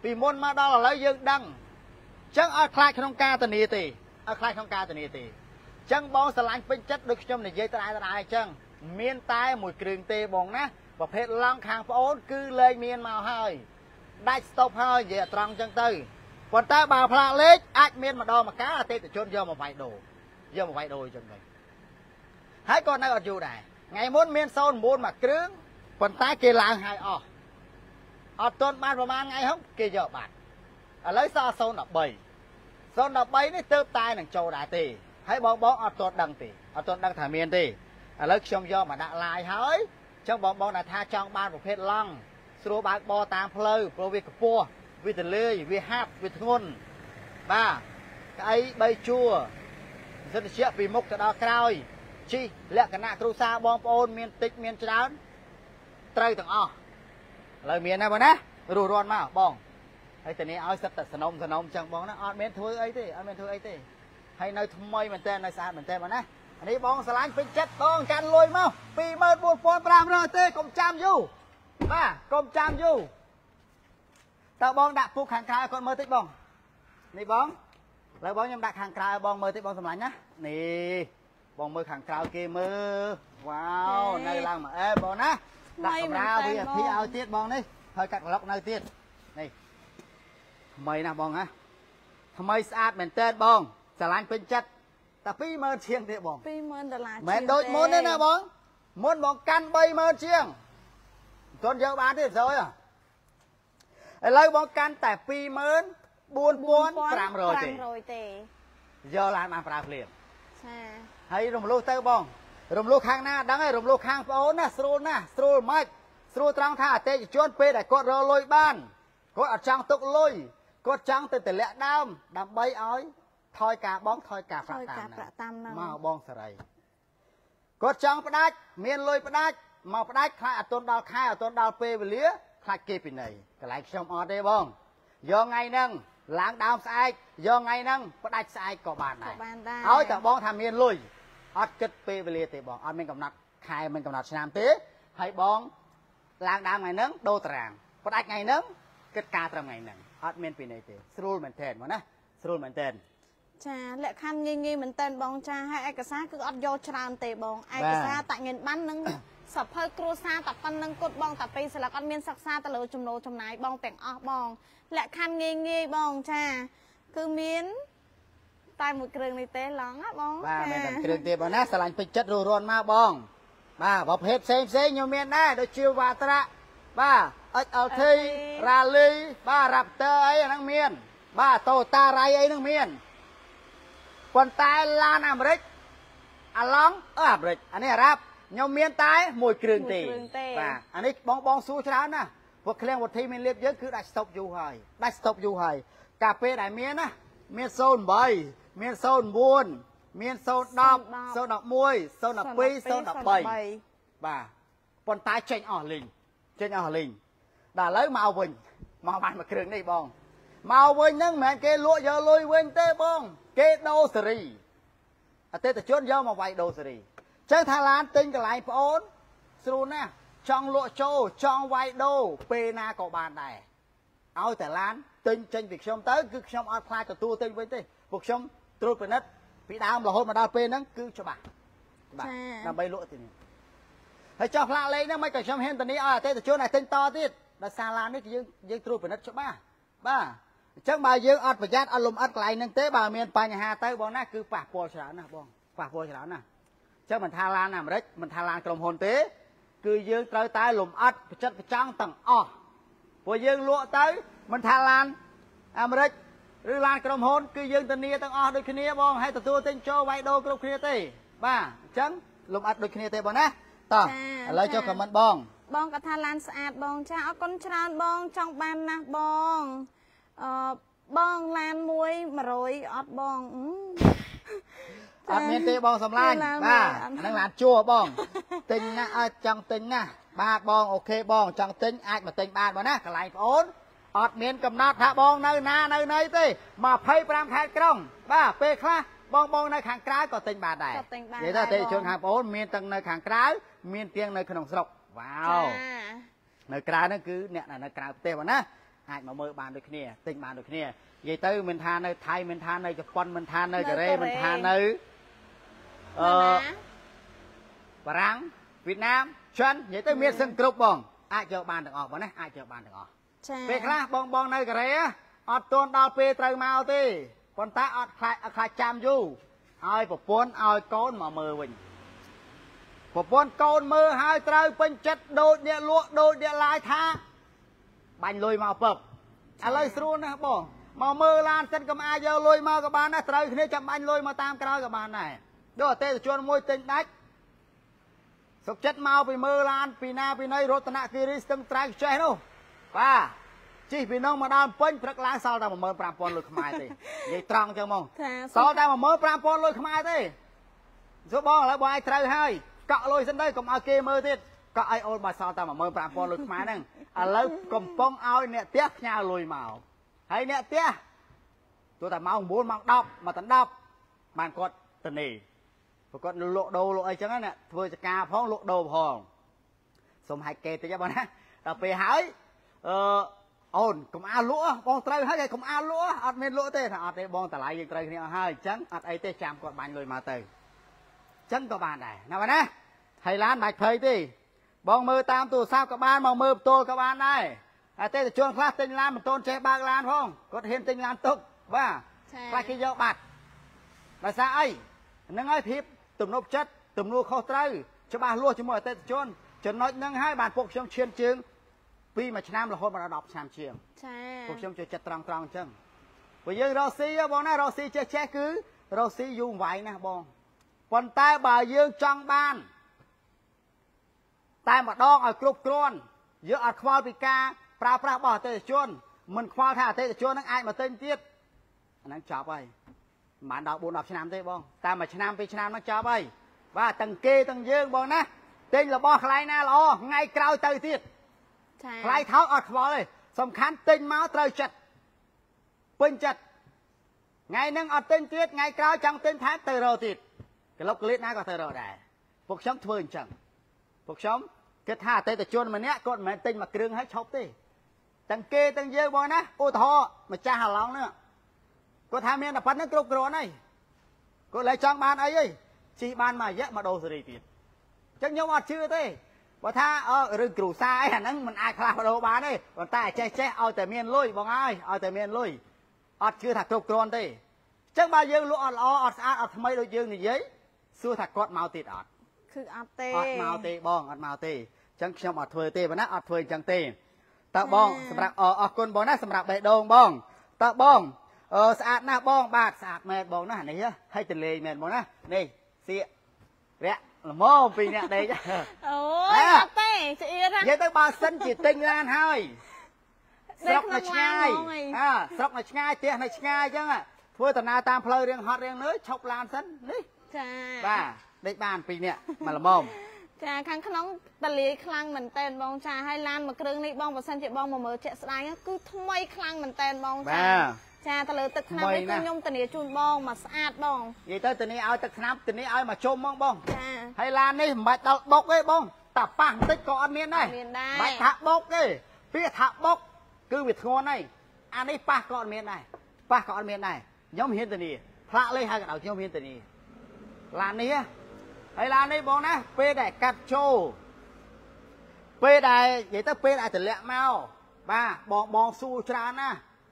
ពីមុនមកដល់ឥឡូវយើងដឹងអញ្ចឹងអត់ខ្លាចក្នុងការធានាទេអត់ខ្លាចក្នុងការធានាទេអញ្ចឹងបងស្រឡាញ់ពេញចិត្តដូចខ្ញុំនិយាយត្រាយត្រាយអញ្ចឹងមានតែមួយគ្រឿងទេបងណាប្រភេទឡង់ខាងប្អូនគឺលេខមានមកហើយដាច់ស្តុបហើយនិយាយអត្រង់អញ្ចឹងទៅប៉ុន្តែបើផ្លាកលេខអាចមានម្ដងម្កាលអតិថិជនយកមកវាយដូរយកមកវាយដូរអញ្ចឹងវិញហើយក៏នៅអត់យូរដែរថ្ងៃមុនមាន09មួយគ្រឿងប៉ុន្តែគេឡើងហើយអស់អត់ទាន់បានប្រហែលថ្ងៃហ្នឹងគេយកបាត់ឥឡូវសល់013 013នេះទៅតែនឹងចូលដែរទេ ហើយបងបងអត់ទាន់ដឹងទេអត់ទាន់ដឹងថាមានទេឥឡូវខ្ញុំយកមកដាក់ឡាយហើយអញ្ចឹងបងបងដែលថាចង់បានប្រភេទឡង់ស្រួលបើកបរតាមផ្លូវព្រោះវាកម្ពស់វាទលើយវាហាប់វាធ្ងន់បាទក្អី3ជួរសិទ្ធិជាពីមុខទៅដល់ក្រោយជីលក្ខណៈគ្រួសារបងប្អូនមានតិចមានច្រើនត្រូវទាំងអស់ឥឡូវមានណាបងណារស់រាន់មកបងហើយតនេះឲ្យសិតតែសនំសនំចឹងបងណាអត់មានធ្វើអីទេអត់មានធ្វើអីទេ ហើយនៅថ្មីមែនតើនៅស្អាតមែនតើបងណានេះបងឆ្លាញ់ពេញចិត្តបងកាន់លុយមក24500ទេកុំចាំយូរបាទកុំចាំយូរតើបងដាក់ពុកខាងក្រៅឲ្យគាត់មើលតិចបងនេះបងឡើយបងខ្ញុំដាក់ខាងក្រៅឲ្យបងមើលតិចបងសម្លាញ់ណានេះបងមើលខាងក្រៅគេមើលវ៉ាវនៅឡើងមកអេបងណាដាក់កម្រាល VIP ឲ្យទៀតបងនេះហើយកាត់ក្លុកនៅទៀតនេះថ្មីណាស់បងណាថ្មីស្អាតមែនតើបង ស្រឡាញ់ពេញចិត្តតែ20000ជាងទៀតបង20000ដុល្លារមិនដូចមុនទេណាបងមុនបងកាន់30000ជាងមិនទាន់យកបានទេស្រួយឥឡូវបងកាន់តែ24500ទេ500ទេយកឡានបានប្រើភ្លាមចាហើយរំលោះទៅបង រំលោះខាងណាដឹងហើយរំលោះខាងប្អូនណាស្រួលណាស់ស្រួលម៉េចស្រួលត្រង់ថាអតិថិជនពេលដែលគាត់រកលុយបានគាត់អត់ចង់ទុកលុយគាត់ចង់ទៅតម្លាក់ដើមដើម្បីឲ្យ ថយការបងថយការថប្រាក់យតាការមប្រាក់តាមហ្នឹងមកបងសេរីគាត់ចង់ផ្ដាច់មានលុយផ្ដាច់មកផ្ដាច់ខ្លាចអត់ទាន់ដល់ខែអត់ទាន់ដល់ពេលវេលាខ្លាចគេពីណីកន្លែងខ្ញុំអត់ទេបងយកថ្ងៃហ្នឹងឡើងដើមស្អែកយកថ្ងៃហ្នឹងផ្ដាច់ស្អែកក៏បានដែរក៏បានដែរឲ្យតែបងថាមានលុយអត់គិតពេលវេលាទេបងអត់មានកំណត់ខែមិនកំណត់ឆ្នាំទេហើយបងឡើងដើមថ្ងៃហ្នឹងដូរតារាងផ្ដាច់ថ្ងៃហ្នឹងគិតការត្រឹមថ្ងៃហ្នឹងអត់មានពីណីទេស្រួលមែនទែនបងណាស្រួលមែនទែន ចាលក្ខខណ្ឌងាយងាយមែនតើបងចាហើយឯកសារគឺអត់យកច្រើនទេបងឯកសារតាក់ញិនបាននឹងសភៅគ្រួសារតែប៉ុណ្្នឹងគាត់បងតែពីរស្លឹកអត់មានសិក្សាទៅលើចំណូលចំណាយបងទាំងអស់បងលក្ខខណ្ឌងាយងាយបងចា គឺមានតែមួយគ្រឿងនេះទេឡងណាបងបាទចាមានតែគ្រឿងទេបងណាស្រឡាញ់ពេញចិត្តរស់រាន់មកបង បាទប្រភេទផ្សេងផ្សេងខ្ញុំមានដែរដូចជាវ៉ាត្រាបាទ XLT Rally បាទ Raptor អីអាហ្នឹងមាន បាទ Toyota Ray អីហ្នឹងមាន ប៉ុន្តែឡានអាមេរិកអាឡង់អឺអាមេរិកអានេះអារ៉ាប់ខ្ញុំមានតែមួយគ្រឿងទេបាទអានេះបងបងសួរច្រើនណាពួកឃ្លាំងវុធីមានលៀបយើងគឺដាច់ស្តុបយូរហើយដាច់ស្តុបយូរហើយកាលពេលដែលមានណាមាន08មាន09មាន010 011 012 013បាទប៉ុន្តែចេញអស់លីងចេញអស់លីងដល់ឥឡូវមកវិញមកបានមួយគ្រឿងនេះបង មកវិញហ្នឹងមិនមែនគេលក់យកលុយវិញទេបង គេដូរសេរីអតិថិជនយកមកវាយដូរសេរីអញ្ចឹងថាឡានទិញកន្លែងប្អូនស្រួលណាស់ចង់លក់ចូលចង់វាយដូរពេលណាក៏បានដែរឲ្យតែឡានទិញចេញពីខ្ញុំទៅគឺខ្ញុំអត់ខ្លាចទទួលទិញវិញទេពួកខ្ញុំត្រួតពិនិត្យពីដើមរហូតមកដល់ពេលហ្នឹងគឺច្បាស់ច្បាស់ដើម្បីលក់ទីនេះហើយចោះផ្លាកលេខហ្នឹងមិនក៏ខ្ញុំហ៊ានធានាឲ្យអតិថិជនឲ្យទិញតទៀតដោយសារឡាននេះគឺយើងយើងត្រួតពិនិត្យច្បាស់បាទ អញ្ចឹងបើយើងអត់ប្រយ័ត្នអត់លំអិតកន្លែងហ្នឹងទេបើមានបញ្ហាទៅបងណាគឺប៉ះពាល់ច្រើនណាស់បងប៉ះពាល់ច្រើនណាស់អញ្ចឹងមិនថាឡានអាមេរិកមិនថាឡានក្រុមហ៊ុនទេ គឺយើងត្រូវតែលំអិតបច្ចិតបច្ចំទាំងអស់ព្រោះយើងលក់ទៅមិនថាឡានអាមេរិកឬឡានក្រុមហ៊ុនគឺយើងធានាទាំងអស់ដូចគ្នាបងហើយទទួលទិញចូលវាយដូរគ្រប់គ្នាទេ បាទអញ្ចឹងលំអិតដូចគ្នាទេបងណាតោះឥឡូវចុះខមមិនបងបងក៏ថាឡានស្អាតបងចាអរគុណច្រើនបងចង់បានណាស់បង អឺបងឡានមួយ100អត់បងអឺអត់មានទេបងសំឡាញ់ឡានបាទអត់ហ្នឹងឡានជួបងទិញណាអត់ចង់ទិញណាបាទបងអូខេបងចង់ទិញអាចមកទិញបានបងណាកន្លែងប្អូនអត់មានកំណត់ថាបងនៅណានៅណីទេ25ខេត្តក្រុង បាទពេលខ្លះបងបងនៅខាងក្រៅក៏ទិញបានដែរក៏ទិញបាននិយាយទៅអដែរតិថិជនបងខាងប្អូនមានទាំងនៅខាងក្រៅមានទាំងនៅក្នុងស្រុកវ៉ាចាវនៅក្រៅហ្នឹងគឺអ្នកដែលនៅក្រៅប្រទេសបងណា អាចមកមើលបានដូចគ្នាទិញបានដូចគ្នានិយាយទៅមិនថានៅថៃមិនថានៅជប៉ុនមិនថានៅកូរ៉េមិនថានៅអឺបារាំងវៀតណាមចិននិយាយទៅមានសឹងគ្រប់បងអាចយកបានទាំងអស់បងណាអាចយកបានទាំងអស់ចាពេលខ្លះបងបងនៅកូរ៉េអត់ទាន់ដល់ពេលត្រូវមកទេប៉ុន្តែអត់ខ្លាចអត់ខ្លាចចាំយូរឲ្យប្រពន្ធឲ្យកូនមកមើលវិញប្រពន្ធកូនមើលហើយត្រូវពេញចិត្តដូចអ្នកលក់ដូចអ្នកឡាយថា បាញ់លុយមកពឹបឥឡូវស្រួលណាស់បងមកមើលឡានចិនក៏អាចយកលុយមកក៏បានដែរត្រូវគ្នាចាំបាញ់លុយមកតាមក្រោយក៏បានដែរដូចអតិថិជនមួយទិញដាច់សុកចិត្តមកពីមើលឡានពីណាពីណីរតនគិរីស្ទឹងត្រែងចេះនោះបាទជិះពីនោះមកដល់ពេញព្រឹកឡើងសល់តែ15000លុយខ្មែរទេនិយាយត្រង់អញ្ចឹងហ្មងថាសល់តែ15000លុយខ្មែរទេសួរបងឥឡូវបងឲ្យត្រូវហើយកក់លុយសិនទៅកុំឲ្យគេមើលទៀតកក់ឲ្យអូនបើសល់តែ15000លុយខ្មែរហ្នឹង ឥឡូវកំពុងឲ្យអ្នកផ្ទះផ្ញើលុយមកហើយអ្នកផ្ទះទោះតែម៉ោង9ម៉ោង10មកដល់10បានគាត់ទៅនេះប្រកបលក់ដូរលក់អីចឹងណាធ្វើចការផងលក់ដូរផងសុំហាច់គេតិចហ្នឹងបងណាដល់ពេលហើយអឺអូនកុំអាលលក់ហ៎បងត្រូវហើយកុំអាលលក់ហ៎អត់មានលក់ទេថាអត់ទេបងតម្លៃយើងត្រូវគ្នាអស់ហើយអញ្ចឹងអត់អីទេចាំគាត់បាញ់លុយមកទៅអញ្ចឹងក៏បានដែរណាបងណាហើយឡានមិនបាច់ភ័យទេ បងមើលតាមទូរស័ព្ទក៏បានមកមើលផ្ទាល់ក៏បានដែរអតិថិជនខ្លះទិញឡានមិនតូនចេះបើកឡានផងគាត់ហ៊ានទិញឡានទុកបាទចាខ្លះគេយកបាត់ដោយសារអីហ្នឹងហើយភាពទំនុកចិត្តទំនួលខុសត្រូវច្បាស់លាស់ជាមួយអតិថិជនចំណុចហ្នឹងហើយបានពួកខ្ញុំឈានជើងពីមួយឆ្នាំរហូតមកដល់10ឆ្នាំជាងចាពួកខ្ញុំចូលចិត្តត្រង់ត្រង់អញ្ចឹងព្រោះយើងរកស៊ីហ៎បងណារកស៊ីចេះចេះគឺរកស៊ីយូរវាយណាស់បងប៉ុន្តែបើយើងចង់បាន តែម្ដងឲ្យគ្រប់គ្រាន់យើងអត់ខ្វល់ពីការប្រើប្រាស់របស់អតិថិជនមិនខ្វល់ថាអតិថិជននឹងអាចមកទិញទៀតអាហ្នឹងចប់ហើយមិនបានដល់4 10ឆ្នាំទេបងតែមួយឆ្នាំពីរឆ្នាំហ្នឹងចប់ហើយបាទទាំងគេទាំងយើងបងណាទិញរបស់កន្លែងណាល្អថ្ងៃក្រោយទៅទៀតចាថ្លៃថោកអត់ខ្វល់ទេសំខាន់ទិញមកត្រូវចិត្តពេញចិត្តថ្ងៃហ្នឹងអត់ទិញទៀតថ្ងៃក្រោយចង់ទិញថែមទៅរកទៀតក្លុកក្លៀតណាក៏ទៅរកដែរពួកខ្ញុំធ្វើអញ្ចឹងពួកខ្ញុំ គិតថាអតិថិជនម្នាក់គាត់មិនមែនទិញមួយគ្រឿងហើយឈប់ទេទាំងគេទាំងយើងបងណាឧទាហរណ៍ម្ចាស់អាឡង់ហ្នឹងគាត់ថាមានតែប៉ុណ្្នឹងគ្រប់គ្រាន់ហើយគាត់លែងចង់បានអីហីជីបានមួយរយៈមកដូរសេរីទៀតអញ្ចឹងខ្ញុំអត់ជឿទេបើថាអឺរឿងគ្រូសាអីអាហ្នឹងมันអាចផ្លាស់ប្ដូរបានទេប៉ុន្តែចេះចេះឲ្យតែមានលុយបងហើយឲ្យតែមានលុយអត់ជឿថាគ្រប់គ្រាន់ទេអញ្ចឹងបើយើងលក់អត់ល្អអត់ស្អាតអត់ថ្មីដូចយើងនិយាយសួរថាគាត់មកទៀតអត់គឺអត់ទេអត់មកទេបងអត់មកទេអញ្ចឹងខ្ញុំអត់ធ្វើទេបងណាអត់ធ្វើអញ្ចឹងទេតើបងចា៎សម្រាប់អអរគុណបងណាសម្រាប់បេះដូងបងតើបងអឺស្អាតណាស់បង បាទស្អាតមែនបងណានេះហិចតលេងមែនបងណានេះសៀករយៈល្មមពីអ្នកដេកអូអ่ะយអត់ទេឆ្អៀតណានិយាយទៅបើសិនជាទិញឡានហើយស្រុកនៅឆ្ងាយដេកក្នុងឡានហ្មងហីអើស្រុកនៅឆ្ងាយផ្ទះនៅឆ្ងាយអញ្ចឹងធ្វើដំណើរតាមផ្លូវរៀងហត់រៀងនឿយឈប់ឡានសិននេះចាបាទដេកបានពីរនាក់មកល្មម ចាខាងក្នុងតលាយខ្លាំងមែនតែនបងចាហើយឡានមួយគ្រឿងនេះបងបើសិនជាបងមកមើលជាក់ស្ដែងគឺថ្មីខ្លាំងមែនតែនបងចាបាទចាទៅលើទឹកថ្នាំថ្មីនេះណាគឺស់ខ្ញុំធានាជូនបងមកស្អាតបងនិយាយទៅទៅនេះឲ្យទឹកថ្នាំទៅនេះឲ្យមកជុំហ្មងបងចាហើយឡាននេះមិនបាច់ដល់បុកទេបងតែប៉ះបន្តិចក៏អត់មានដែរមានដែរមិនបាច់ថាបុកទេពាក្យថាបុកគឺវាធ្ងន់ហើយអានេះប៉ះក៏អត់មានដែរប៉ះក៏អត់មានដែរខ្ញុំហ៊ានទៅនេះផ្លាកលេខហើយកណ្ដៅខ្ញុំហ៊ានទៅនេះឡាននេះ ហ៎ហើយឡាននេះបងណាពេលដែលកាត់ចូលពេលដែលនិយាយទៅពេលដែលតម្លាក់មកបាទបងបងសួរច្រើនណា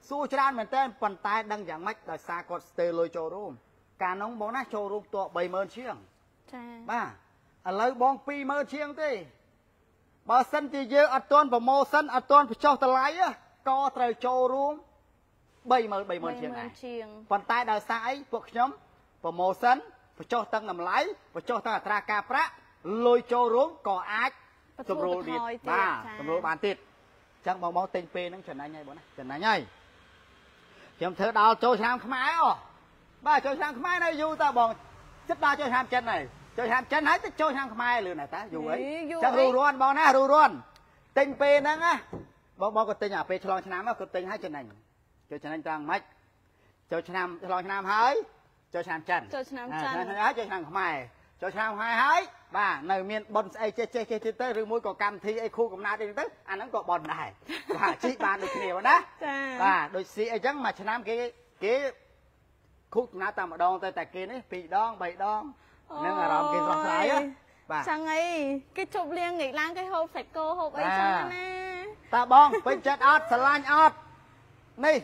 សួរច្រើនមែនតើប៉ុន្តែ ដឹងយ៉ាងម៉េចដោយសារគាត់ស្ទើរលុយចូលរួមកាលនោះបងណាចូលរួមត30000ជាងចាបាទឥឡូវបង20000ជាងទេបើសិនជាយើងអត់ទាន់ប្រម៉ូសិនអត់ទាន់បញ្ចុះតម្លៃក៏ត្រូវចូលរួម30000 30000ជាងដែរ30000ជាងប៉ុន្តែដោយសារអីពួកខ្ញុំប្រម៉ូសិន បញ្ចុះទាំងតម្លៃបញ្ចុះទាំងអត្រាការប្រាក់លុយចូលរួមក៏អាចបន្ថសម្រួលបន្ទៀតថយទៀតបាទចាសម្រួលបានទៀតអញ្ចឹងបងបងទិញពេលហ្នឹងចំណេញហើយបងណាចំណេញហើយខ្ញុំធ្វើដល់ចូលឆ្នាំខ្មែរអូបាទចូលឆ្នាំខ្មែរនៅយូរតើបងចិត្តដល់ចូលឆ្នាំចិនហើយចូលឆ្នាំចិនហើយទៅចូលឆ្នាំខ្មែរលឿនណាស់តាយូរហើយយយូរចឹងអីរូរាន់បងណារូរាន់ទិញពេលហ្នឹងណាបងបងក៏ទិញអាពេលឆ្លងឆ្នាំហ្នឹងក៏ទិញហើយចំណេញចូលចំណេញត្រង់ម៉េចចូលឆ្នាំឆ្លងឆ្នាំហើយ ចូលឆ្នាំចិនចូលឆ្នាំអាចិនឆ្នាំហើយចូលឆ្នាំខ្មែរចូលឆ្នាំខ្មែរហើយបាទនៅមានប៉ុនស្អីចេះចេះចេះទៀតទៅឬមួយក៏កម្មវិធីអីខួបកំណើតអីទៅអាហ្នឹងក៏ប៉ុនដែរបាទជីបានដូចគ្នាបងណាចាបាទដូចស៊ីអីចឹងមួយឆ្នាំគេគេខួបកំណើតតែម្ដងទៅតែគេនេះពីរដងបីដងនឹងអារម្មណ៍គេស្រស់ស្រាយហ៎បាទចឹងអីគេជប់លៀងងាកឡើងគេហូបសាច់គោហូបអីបាទចឹងណាតើបងពេញចិត្តអត់ស្រឡាញ់អត់នេះ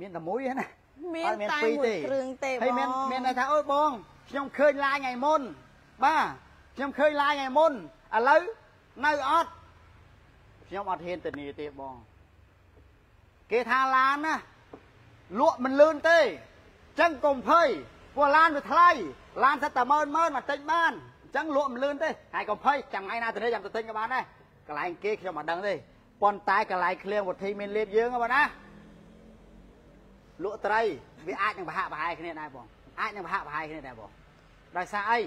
មានតែមួយទេណា មានអត់មានតែពីរមួយទេគ្រឿងទេបងហើយមានមានន័យថាអូយបងខ្ញុំឃើញឡាយថ្ងៃមុន បាទខ្ញុំឃើញឡាយថ្ងៃមុនឥឡូវនៅអត់ខ្ញុំអត់ហ៊ានទៅនីទេបង គេថាឡានណាលក់មិនលឿនទេអញ្ចឹងកុំភ័យព្រោះឡានវាថ្លៃឡានសិតតែម៉ឺនម៉ឺនមកទិញបានអញ្ចឹងលក់មិនលឿនទេហើយកុំភ័យចាំថ្ងៃណាទៅនេះចាំទៅទិញក៏បានដែរកន្លែងគេខ្ញុំអត់ដឹងទេប៉ុន្តែកន្លែងឃ្លៀងវុធីមានលៀបយើងហ៎បងណា លក់ត្រីវាអាចនឹងប្រហាក់ប្រហែលគ្នាដែរបងអាចនឹងប្រហាក់ប្រហែលគ្នាដែរបងដោយសារអី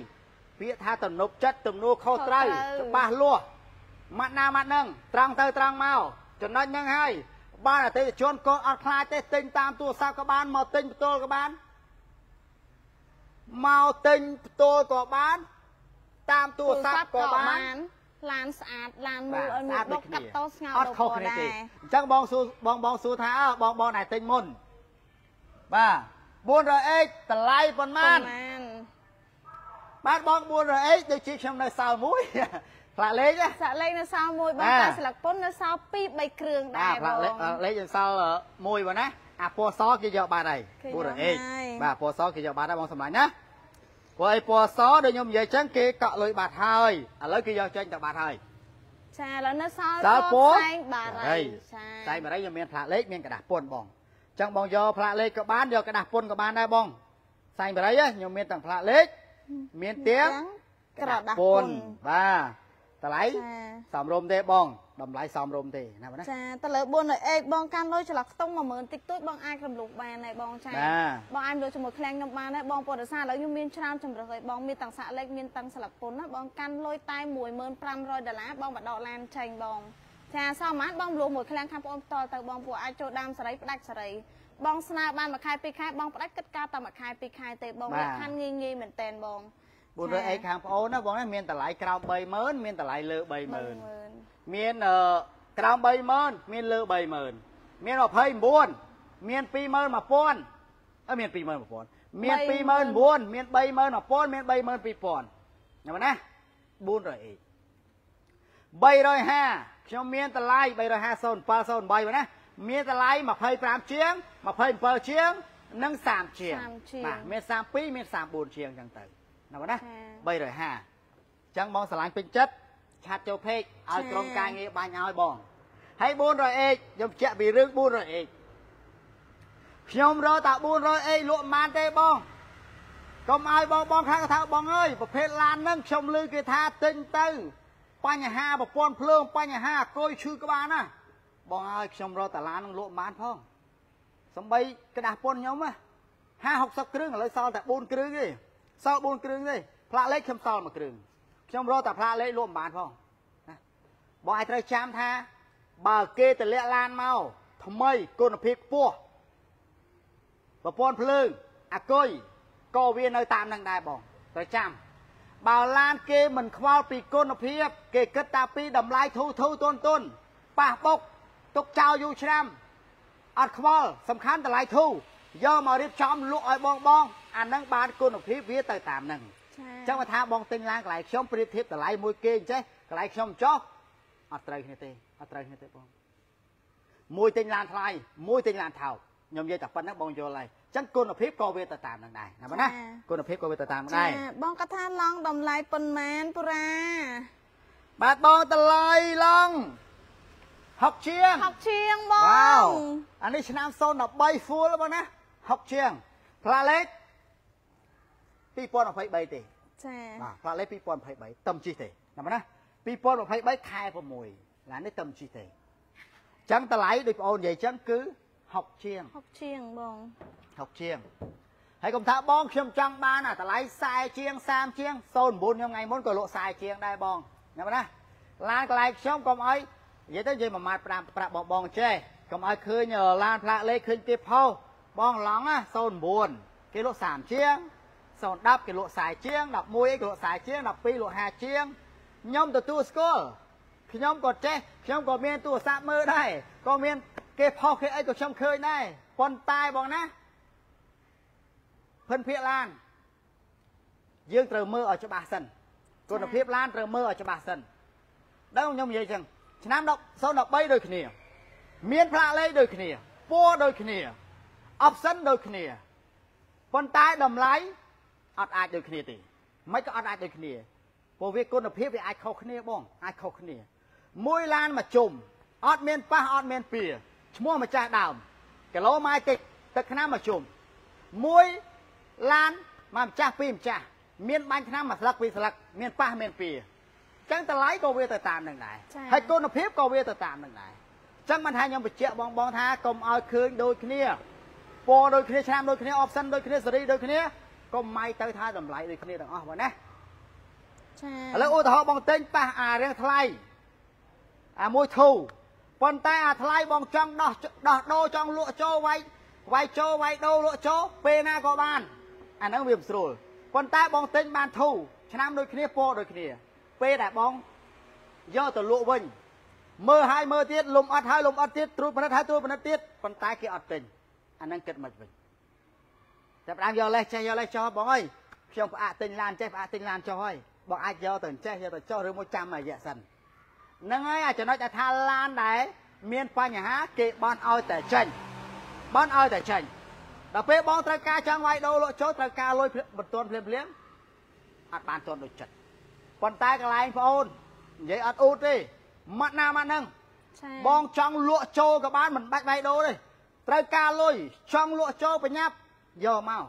ពាក្យថាទំនប់ចិត្តទំនួលខុសត្រូវច្បាស់លាស់ម៉ាត់ណាម៉ាត់នឹងត្រង់ទៅត្រង់មកចំណុចហ្នឹងហើយបានអតិថិជនក៏អត់ខ្លាចទេទិញតាមទូរស័ព្ទក៏បានមកទិញផ្ទាល់ក៏បានមកទិញផ្ទាល់ក៏បាន តាមទូរស័ព្ទក៏បានឡានស្អាតឡានមូលបាទឲ្យមានបុកកាត់តោស្ងោរអត់ខុសដល់គ្នាដែរទេអញ្ចឹងបងសួរបងបងសួរថាអើបងបងណែទិញមុន បាទ400អេកតម្លៃប៉ុន្ ប៉ុ មាន ន្មាន បាទបង400អេកដូចជាខ្ញុំនៅសល់មួយ ផ្លាកលេខណា សាក់លេខនៅសល់មួយបង បាទ តែស្លឹកពុននៅសល់2 3គ្រឿងដែ បាទ រ ផ្លាក បង លេខលេខយើងសល់មួយបងណាអាពណ៌សគេយកបានហើយ គេយក 400អេក ហើយ បាទពណ៌សគេយកបានហើយបងសម្លាញ់ណាព្រោះអីពណ៌សដូចខ្ញុំនិយាយចឹងគេកក់លុយបាត់ហើយឥឡូវគេយកចេញទៅបាត់ហើយ ចាឥឡូវនៅសល់ សល់ពណ៌ ផ្សែងបារី ចា ចា តែបារីខ្ញុំមានផ្លាកលេខមានกระดาษពន្ធបងអញ្ ចឹងបងយកផ្លាកលេខក៏បានយកกระดาษពន្ធក៏បានដែរបងផ្សែងបារីខ្ញុំមានទាំងផ្លាកលេខមានទាំង ក្រដាស់ ព ពុន ន្ធបាទតម្លៃ ចា សមរម្យទេបងតម្លៃសមរម្យទេណាបងណា ចាទៅលើ400អេកបងកាន់លុយច្រឡោះខ្ទង់10000តិចតួចបងអាចរំលោភបានដែរបងចា បាទ បងអាចរំលោភជាមួយឃ្លាំងខ្ញុំបានដែរបងពុទ្ធសាសឥឡូវខ្ញុំមានច្រើនជំរើសហើយបងមានទាំងសាក់លេខមានទាំងស្លឹកពុនណាបងកាន់លុយតែ11500ដុល្លារបងបដកឡានចេញបង ចាសអំអានបងលួមួយឃ្លាំងខាងបងប្អូនផ្ទាល់ទៅបងពួកអាចចូលដើមសេរីផ្ដាច់សេរីបងស្នើបានមួយខែពីរខែបងផ្ដាច់គិតការតែមួយខែពីរខែទេបងលក្ខខណ្ឌងាយងាយមែនតែនបង400អេកខាងប្អូនណាបងណាមានតម្លៃក្រោម30000មានតម្លៃលើ30000 100,000មានអឺក្រោម30000មានលើ30000មាន29មាន21000អឺមាន21000មាន29000មាន31000មាន32000ណាបងណា400អេក350 ខ្ញុំមានតម្លៃ350 708បងណាមានតម្លៃ25ជាង27ជាងនិង30ជាង30ជាងបាទមាន32មាន34ជាងអញ្ចឹងទៅណាបងណាចា350អញ្ចឹងបងឆ្លាញ់ពេញចិត្តឆាត់ចូលពេកឲ្យចាក្រុមការងារបាញ់ឲ្យបងហើយ 400អេកខ្ញុំជែកពីរឿង 400អេកខ្ញុំរកតែ400អេកលក់មិនបានទេបងកុំឲ្យបងបងខាងថាបងអើយប្រភេទឡានហ្នឹងខ្ញុំឮគេថាទិញទៅ បញ្ហាប្រព័ន្ធភ្លើងបញ្ហាអគុយឈឺក្បាលណាបងអើយខ្ញុំរកតែឡានហ្នឹងលក់មិនបានផងសំបីกระดาษពន្ធខ្ញុំណា50 60គ្រឿងឥឡូវសល់តែ4គ្រឿងទេសល់4គ្រឿងទេផ្លាកលេខខ្ញុំសល់មួយគ្រឿងខ្ញុំរកតែផ្លាកលេខលក់មិនបានផងណាបងឲ្យត្រូវចាំថាបើគេតម្លាក់ឡានមកថ្មីគុណភាពខ្ពស់ប្រព័ន្ធភ្លើងអាគុយក៏វានៅតាមនឹងដែរបងត្រូវចាំ បើឡានគេមិនខ្វល់ពីគុណភាព គេគិតតែពីតម្លៃធូរធូរទុនទុនប៉ះបុកទុកចោលយូរឆ្នាំអត់ខ្វល់សំខាន់តម្លៃធូរយកមករៀបចំលក់ឲ្យបងបងអាហ្នឹងបានគុណភាពវាទៅតាមហ្នឹងចាអញ្ចឹងបើថាបងទិញឡានកន្លែងខ្ញុំប្រៀបធៀបតម្លៃមួយគេអញ្ចេះកន្លែងខ្ញុំចោះអត់ត្រូវគ្នាទេអត់ត្រូវគ្នាទេបងមួយទិញឡានថ្លៃមួយទិញឡានថោក ខ្ញុំនិយាយតែប៉ុណ្្នឹងបងយល់ហើយអញ្ចឹងគុណភាពក៏វាទៅតាមនឹងដែរណាបងណាគុណភាពក៏វាទៅតាមនឹងចាដែរបងក៏ថាឡងតម្លៃប៉ុន្មានពូរ៉ាបាទបងតម្លៃឡង60ជាងហុកជាងបងវ៉ាវអានេះឆ្នាំ013 full បងណា60ជាងផ្លាកលេខ2023ទេចាបាទផ្លាកលេខ2023តឹមជីទេណាបងណា2023ខែ6ឡាននេះតឹមជីទេអញ្ចឹងតម្លៃដូចបងអូននិយាយអញ្ចឹងគឺ 60ជាងហុកជាងបង60ជាងហើយកុំថាបងខ្ញុំចង់បានអាតម្លៃ40ជាង30ជាង09ខ្ញុំថ្ងៃមុនក៏លក់40ជាងដែរបងណាបងណាឡានកន្លែងខ្ញុំកុំឲ្យនិយាយទៅនិយាយមួយម៉ាត់ប្រាំប្រាក់បងបងចេះកុំឲ្យឃើញឡានផ្លាកលេខឃើញគេផុសបងឡងណា09គេលក់30ជាង010គេលក់40ជាង11អីគេលក់40ជាង12លក់50ជាងខ្ញុំទទួលស្គាល់ខ្ញុំក៏ចេះខ្ញុំក៏មានទូរស័ព្ទមើលដែរក៏មាន គេផុសគេអីក៏ខ្ញុំឃើញដែរប៉ុន្តែបងណាភិនភាកឡានយើងត្រូវមើលឲ្យច្បាស់សិនគុណភាពឡានត្រូវមើលឲ្យច្បាស់សិនដល់ខ្ញុំនិយាយចឹងឆ្នាំ10 013ដូចគ្នា មានផ្លាកលេខដូចគ្នាពណ៌ដូចគ្នា option ដូចគ្នាប៉ុន្តែតម្លៃអត់អាចដូចគ្នាទេមិនក៏អត់អាចដូចគ្នាព្រោះវាគុណភាពវាអាចខុសគ្នាបងអាចខុសគ្នា មួយឡានមួយជុំអត់មានប៉ះអត់មានពៀ ឈ្មោះម្ចាស់ដើមគីឡូម៉ែត្រតិចទឹកថ្នាំមួយជុំមួយឡានមកម្ចាស់ពីរម្ចាស់មានបាញ់ថ្នាំមួយស្លឹកពីរស្លឹកមានប៉ះមានពៀអញ្ចឹងតម្លៃក៏វាទៅតាមនឹងដែរហើយគុណភាពក៏វាទៅតាមនឹងដែរអញ្ចឹងមិនថាខ្ញុំបញ្ជាក់បងបងថាកុំឲ្យឃើញដូចគ្នាពណ៌ដូចគ្នាឆ្នាំដូចគ្នា option ដូចគ្នាសេរីដូចគ្នាកុំម៉ៃទៅថាតម្លៃដូចគ្នាទាំងអស់បងណាចាឥឡូវឧទាហរណ៍បងទិញប៉ះអារៀងថ្លៃអាមួយធូរ ប៉ុន្តែអាថ្លៃបងចង់ដោះដោះដូរចង់លក់ចូលវាយវាយចូលវាយដូរលក់ចូលពេលណាក៏បានអាហ្នឹងវាមិនស្រួលប៉ុន្តែបងទិញបានធូរឆ្នាំដូចគ្នាពណ៌ដូចគ្នា ពេលដែលបងយកទៅលក់វិញមើលហើយមើលទៀតលំអត់ហើយលំអត់ទៀតត្រួតពិនិត្យហើយត្រួតពិនិត្យទៀតប៉ុន្តែគេអត់ទិញអាហ្នឹងគិតមិនវិញតែផ្ដើមយកលេសចេះយកលេសចោលបងអើយខ្ញុំផ្អាកទិញឡានចេះផ្អាកទិញឡានចោលហើយបងអាចយកទៅចេះយកទៅចោលឬមួយចាំរយៈសិន ហ្នឹងហើយអាចំណុចដែលថាឡានដែលមានបញ្ហាគេបន់ឲ្យតែចេញបន់ឲ្យតែចេញដល់ពេលបងត្រូវការចង់វាយដូរលក់ចូលត្រូវការលុយបន្ទាន់ភ្លាមភ្លាមអត់បានទាន់ដូចចិត្តប៉ុន្តែកន្លែងបងអូននិយាយអត់អ៊ូតទេម៉ាត់ណាម៉ាត់ហ្នឹងចាបងចង់លក់ចូលក៏បានមិនបាច់វាយដូរទេត្រូវការលុយចង់លក់ចូលបញ្ញាប់យកមក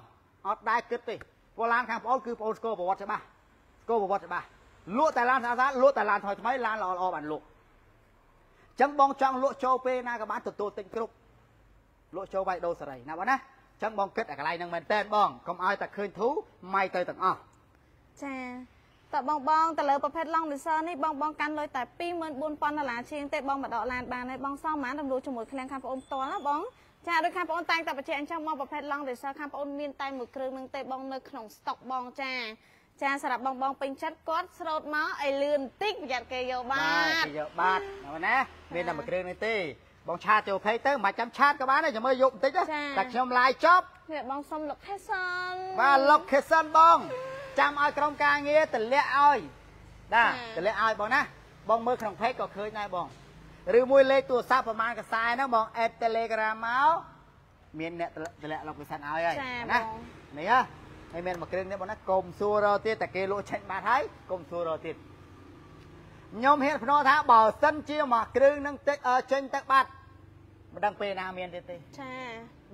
អត់ដែរគិតទេព្រោះឡានខាងបងអូនគឺបងអូនស្គាល់ប្រវត្តិច្បាស់ស្គាល់ប្រវត្តិច្បាស់ លក់តែឡានស្អាតៗលក់តែឡានថ្មីថ្មីឡានល្អល្អបានលក់អញ្ចឹងបងចង់លក់ចូលពេលណាក៏បានទទួលទិញគ្រប់លក់ចូលវាយដូរសេរីណាបងណាអញ្ចឹងបងគិតអាកន្លែងហ្នឹងមែនតើបងកុំឲ្យតែឃើញធូរម៉ៃទៅទាំងអស់ចាតើបងបងទៅលើប្រភេទឡងឌីសលនេះបងបងកាន់លុយតែ24000ដុល្លារជាងទេបងមកដកឡានបានហើយបងសងបានតម្រូវជាមួយឃ្លាំងខាងប្អូនផ្ទាល់ណាបងចាដូចខាងប្អូនតែងតែបញ្ជាក់អញ្ចឹងមកប្រភេទឡងឌីសលខាងប្អូនមានតែមួយគ្រឿងនឹងទេបងនៅក្នុងស្តុកបងចា ចាសម្រាប់បងបងពេញចិត្តគាត់ស្រោតមកឲ្យលឿនបន្តិចប្រយ័ត្នគេយកបាបាទទគេយកបាតណាណាមានតែមួយគ្រឿងនេះទេបងឆាតចូលភ័យទៅមិនចាំឆាតក៏បានដែរចាំមើលយកបន្តិចណាតែខ្ញុំឡាយចប់នេះបងសុំ location បាទ location បងចាំឲ្យក្រុមការងារតម្លាក់ឲ្យបាទតម្លាក់ឲ្យបងណាបងមើលក្នុង page ក៏ឃើញដែរបងឬមួយលេខទូរស័ព្ទប្រហែលកខ្សែហ្នឹងបង add Telegram មកមានអ្នកតម្លាក់ location ឲ្យហើយចាណាបងនេះហ៎ ហើយមានមួយគ្រឿងនេះបងណាកុំសួររកទៀតតែគេលក់ឆេញបាត់ហើយកុំសួររកទៀតខ្ញុំហ៊ានភ្នាល់ថាបើសិនជាមួយគ្រឿងហ្នឹងតិចអឺចេញទឹកបាត់មិនដឹងពេលណាមានទៀតទេចា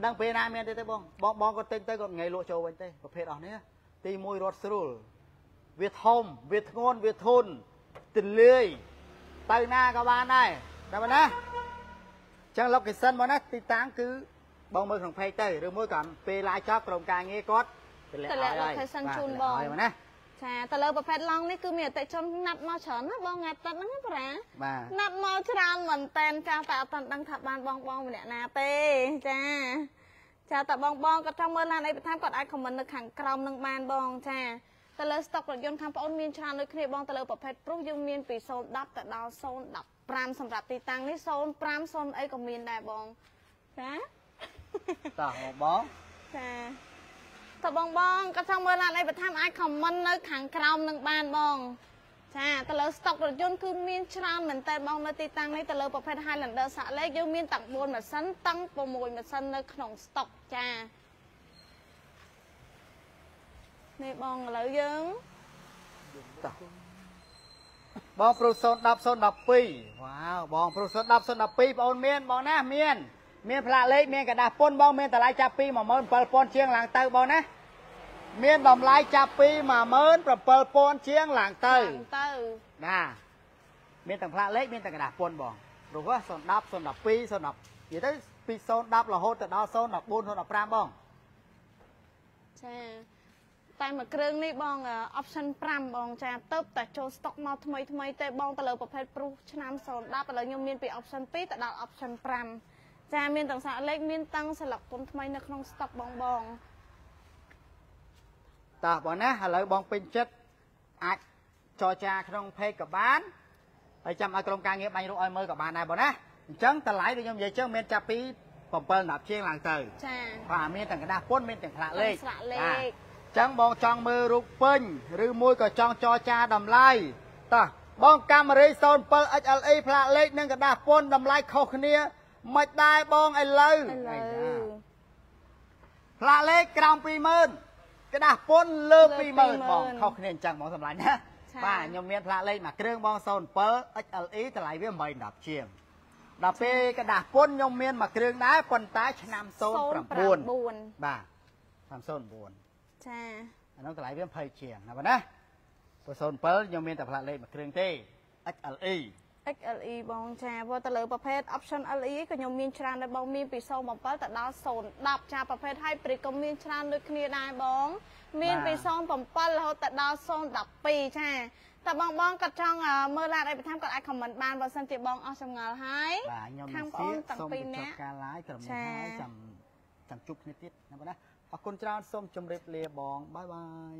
ដឹងពេលណាមានទេទេបងបងបងក៏ទិញទៅក៏ងាយលក់ចូលវិញទេប្រភេទអស់នេះទី1រត់ស្រួលវាធំវាធ្ងន់វាធន់ទលាយទៅណាក៏បានដែរតែប៉ុណ្ណាអញ្ចឹង location មកណាទីតាំងគឺបងមើលក្នុង page ទៅឬមួយក៏ពេលឡាយចប់ក្រុមការងារគាត់ ទម្លាក់ឲ្យហើយ location បាទជូនទម្លាក់បងឲ្យមកណាចាទៅលើប្រភេទឡងនេះគឺមានអតិថិជនណាត់មកច្រើនណាបងថ្ងៃទឹកហ្នឹងណាប្រាបាទណាត់មកច្រើនមែនតែនចាតែអត់ទាន់ដឹងថាបានបងបងម្នាក់ណាទេចាចាតែបងបងគាត់ចង់មើលឡានអីបន្ថែមគាត់អាចខមមិននៅខាងក្រោមនឹងបានបងចាទៅលើស្តុករថយន្តខាងប្អូនមានច្រើនដូចគ្នាបងទៅលើប្រភេទព្រុសយើងមានពី010ទៅដល់015សម្រាប់ទីតាំងនេះ05 0អីក៏មានដែរបងចាតោះមកបងចា តើបងបងក៏ចង់មើលឡានអីបន្ថែមអាចខមមិននៅ ខាងក្រោមនឹងបានបង ចាទៅលើស្តុករថយន្តគឺមានច្រើនមែនតើបងនៅទីតាំងនេះទៅលើប្រភេទ Highlander សាក់លេខយើងមានទាំង4ម៉ាស៊ីនទាំង6ម៉ាស៊ីននៅក្នុងស្តុកចានេះបងឥឡូវយើងតោះបងប្រុស010 012វ៉ាវបងប្រុស010 012បងអូនមានបងណាមាន មានផ្លាកលេខមានកដាស់ពុនបងមានតម្លៃចាប់ពី17000ជាងឡើងទៅបងណាមានតម្លៃចាប់ពី17000ជាងឡើងទៅឡើងទៅណាមានទាំងផ្លាកលេខមានទាំងកដាស់ពុនបងព្រោះ010 012 010និយាយទៅពី010រហូតទៅដល់014 015បងចាតែមួយគ្រឿងនេះបង option 5បងចាទៅតែចូល stock មកថ្មីថ្មីទេបងទៅលើប្រភេទព្រុសឆ្នាំ010ឥឡូវខ្ញុំមានពី option 2ទៅដល់ option 5 ចាមានទាំងសាកលេខមានទាំងស្លឹកពុនថ្មីនៅក្នុងស្តុកបងបង តោះបងណាឥឡូវបងពេញចិត្តអាចចរចាក្នុងเพจក៏បានហើយចាំឲ្យក្រុមការងារបាញ់រូបឲ្យមើលក៏បានដែរបងណាអញ្ចឹងតម្លៃដូចខ្ញុំនិយាយអញ្ចឹងមានចាប់ពី7 10ជាងឡើងទៅ ចា បាទមានទាំងกระดาษពុនមានទាំងផ្លាកលេខ ស្លាកលេ បាទ ខ អញ្ចឹងបងចង់មើលរូបពេញឬមួយក៏ចង់ចរចាតម្លៃតោះបងកាមេរ៉ា07 XLE ផ្លាកលេខនិងกระดาษពុនតម្លៃខុសគ្នា មិនដែរបងឥឡូវផ្លាកលេខក្រោម20000ក្តាស់ពុនលើ20000បងខុសគ្នាអញ្ចឹងបងសម្លាញ់ណាបាទខ្ញុំមានផ្លាកលេខមួយគ្រឿងបង07 XLE តម្លៃវា810ជាងដល់ពេលក្តាស់ពុនខ្ញុំមានមួយគ្រឿងដែរប៉ុន្តែឆ្នាំ09បាទឆ្នាំ09ចាអានោះតម្លៃវា20ជាងណាបងណាព្រោះ07ខ្ញុំមានតែផ្លាកលេខមួយគ្រឿងទេ XLE XLE បងចាព្រោះទៅលើប្រភេទ option LE ក៏ខ្ញុំមានច្រើនដែរបងមានពី07ទៅដល់010ចាប្រភេទ hybrid ក៏មានច្រើនដូចគ្នាដែរបង មានពី07រហូតទៅដល់012ចាតែបងបងគាត់ចង់អឺមើលឡានអីបន្ថែមគាត់អាច comment បានបើសិនជាបងអស់ចម្ងល់ហើយបាទខ្ញុំខានឹងងសៀបងកទាំងសូមពីរបញ្ចនាក់ប់ការ live ត្រឹមនេះចា៎ហើយចាំចាំជួបគ្នាទៀតណាបងណាអរគុណច្រើនសូមជម្រាបលាបងបាយបាយ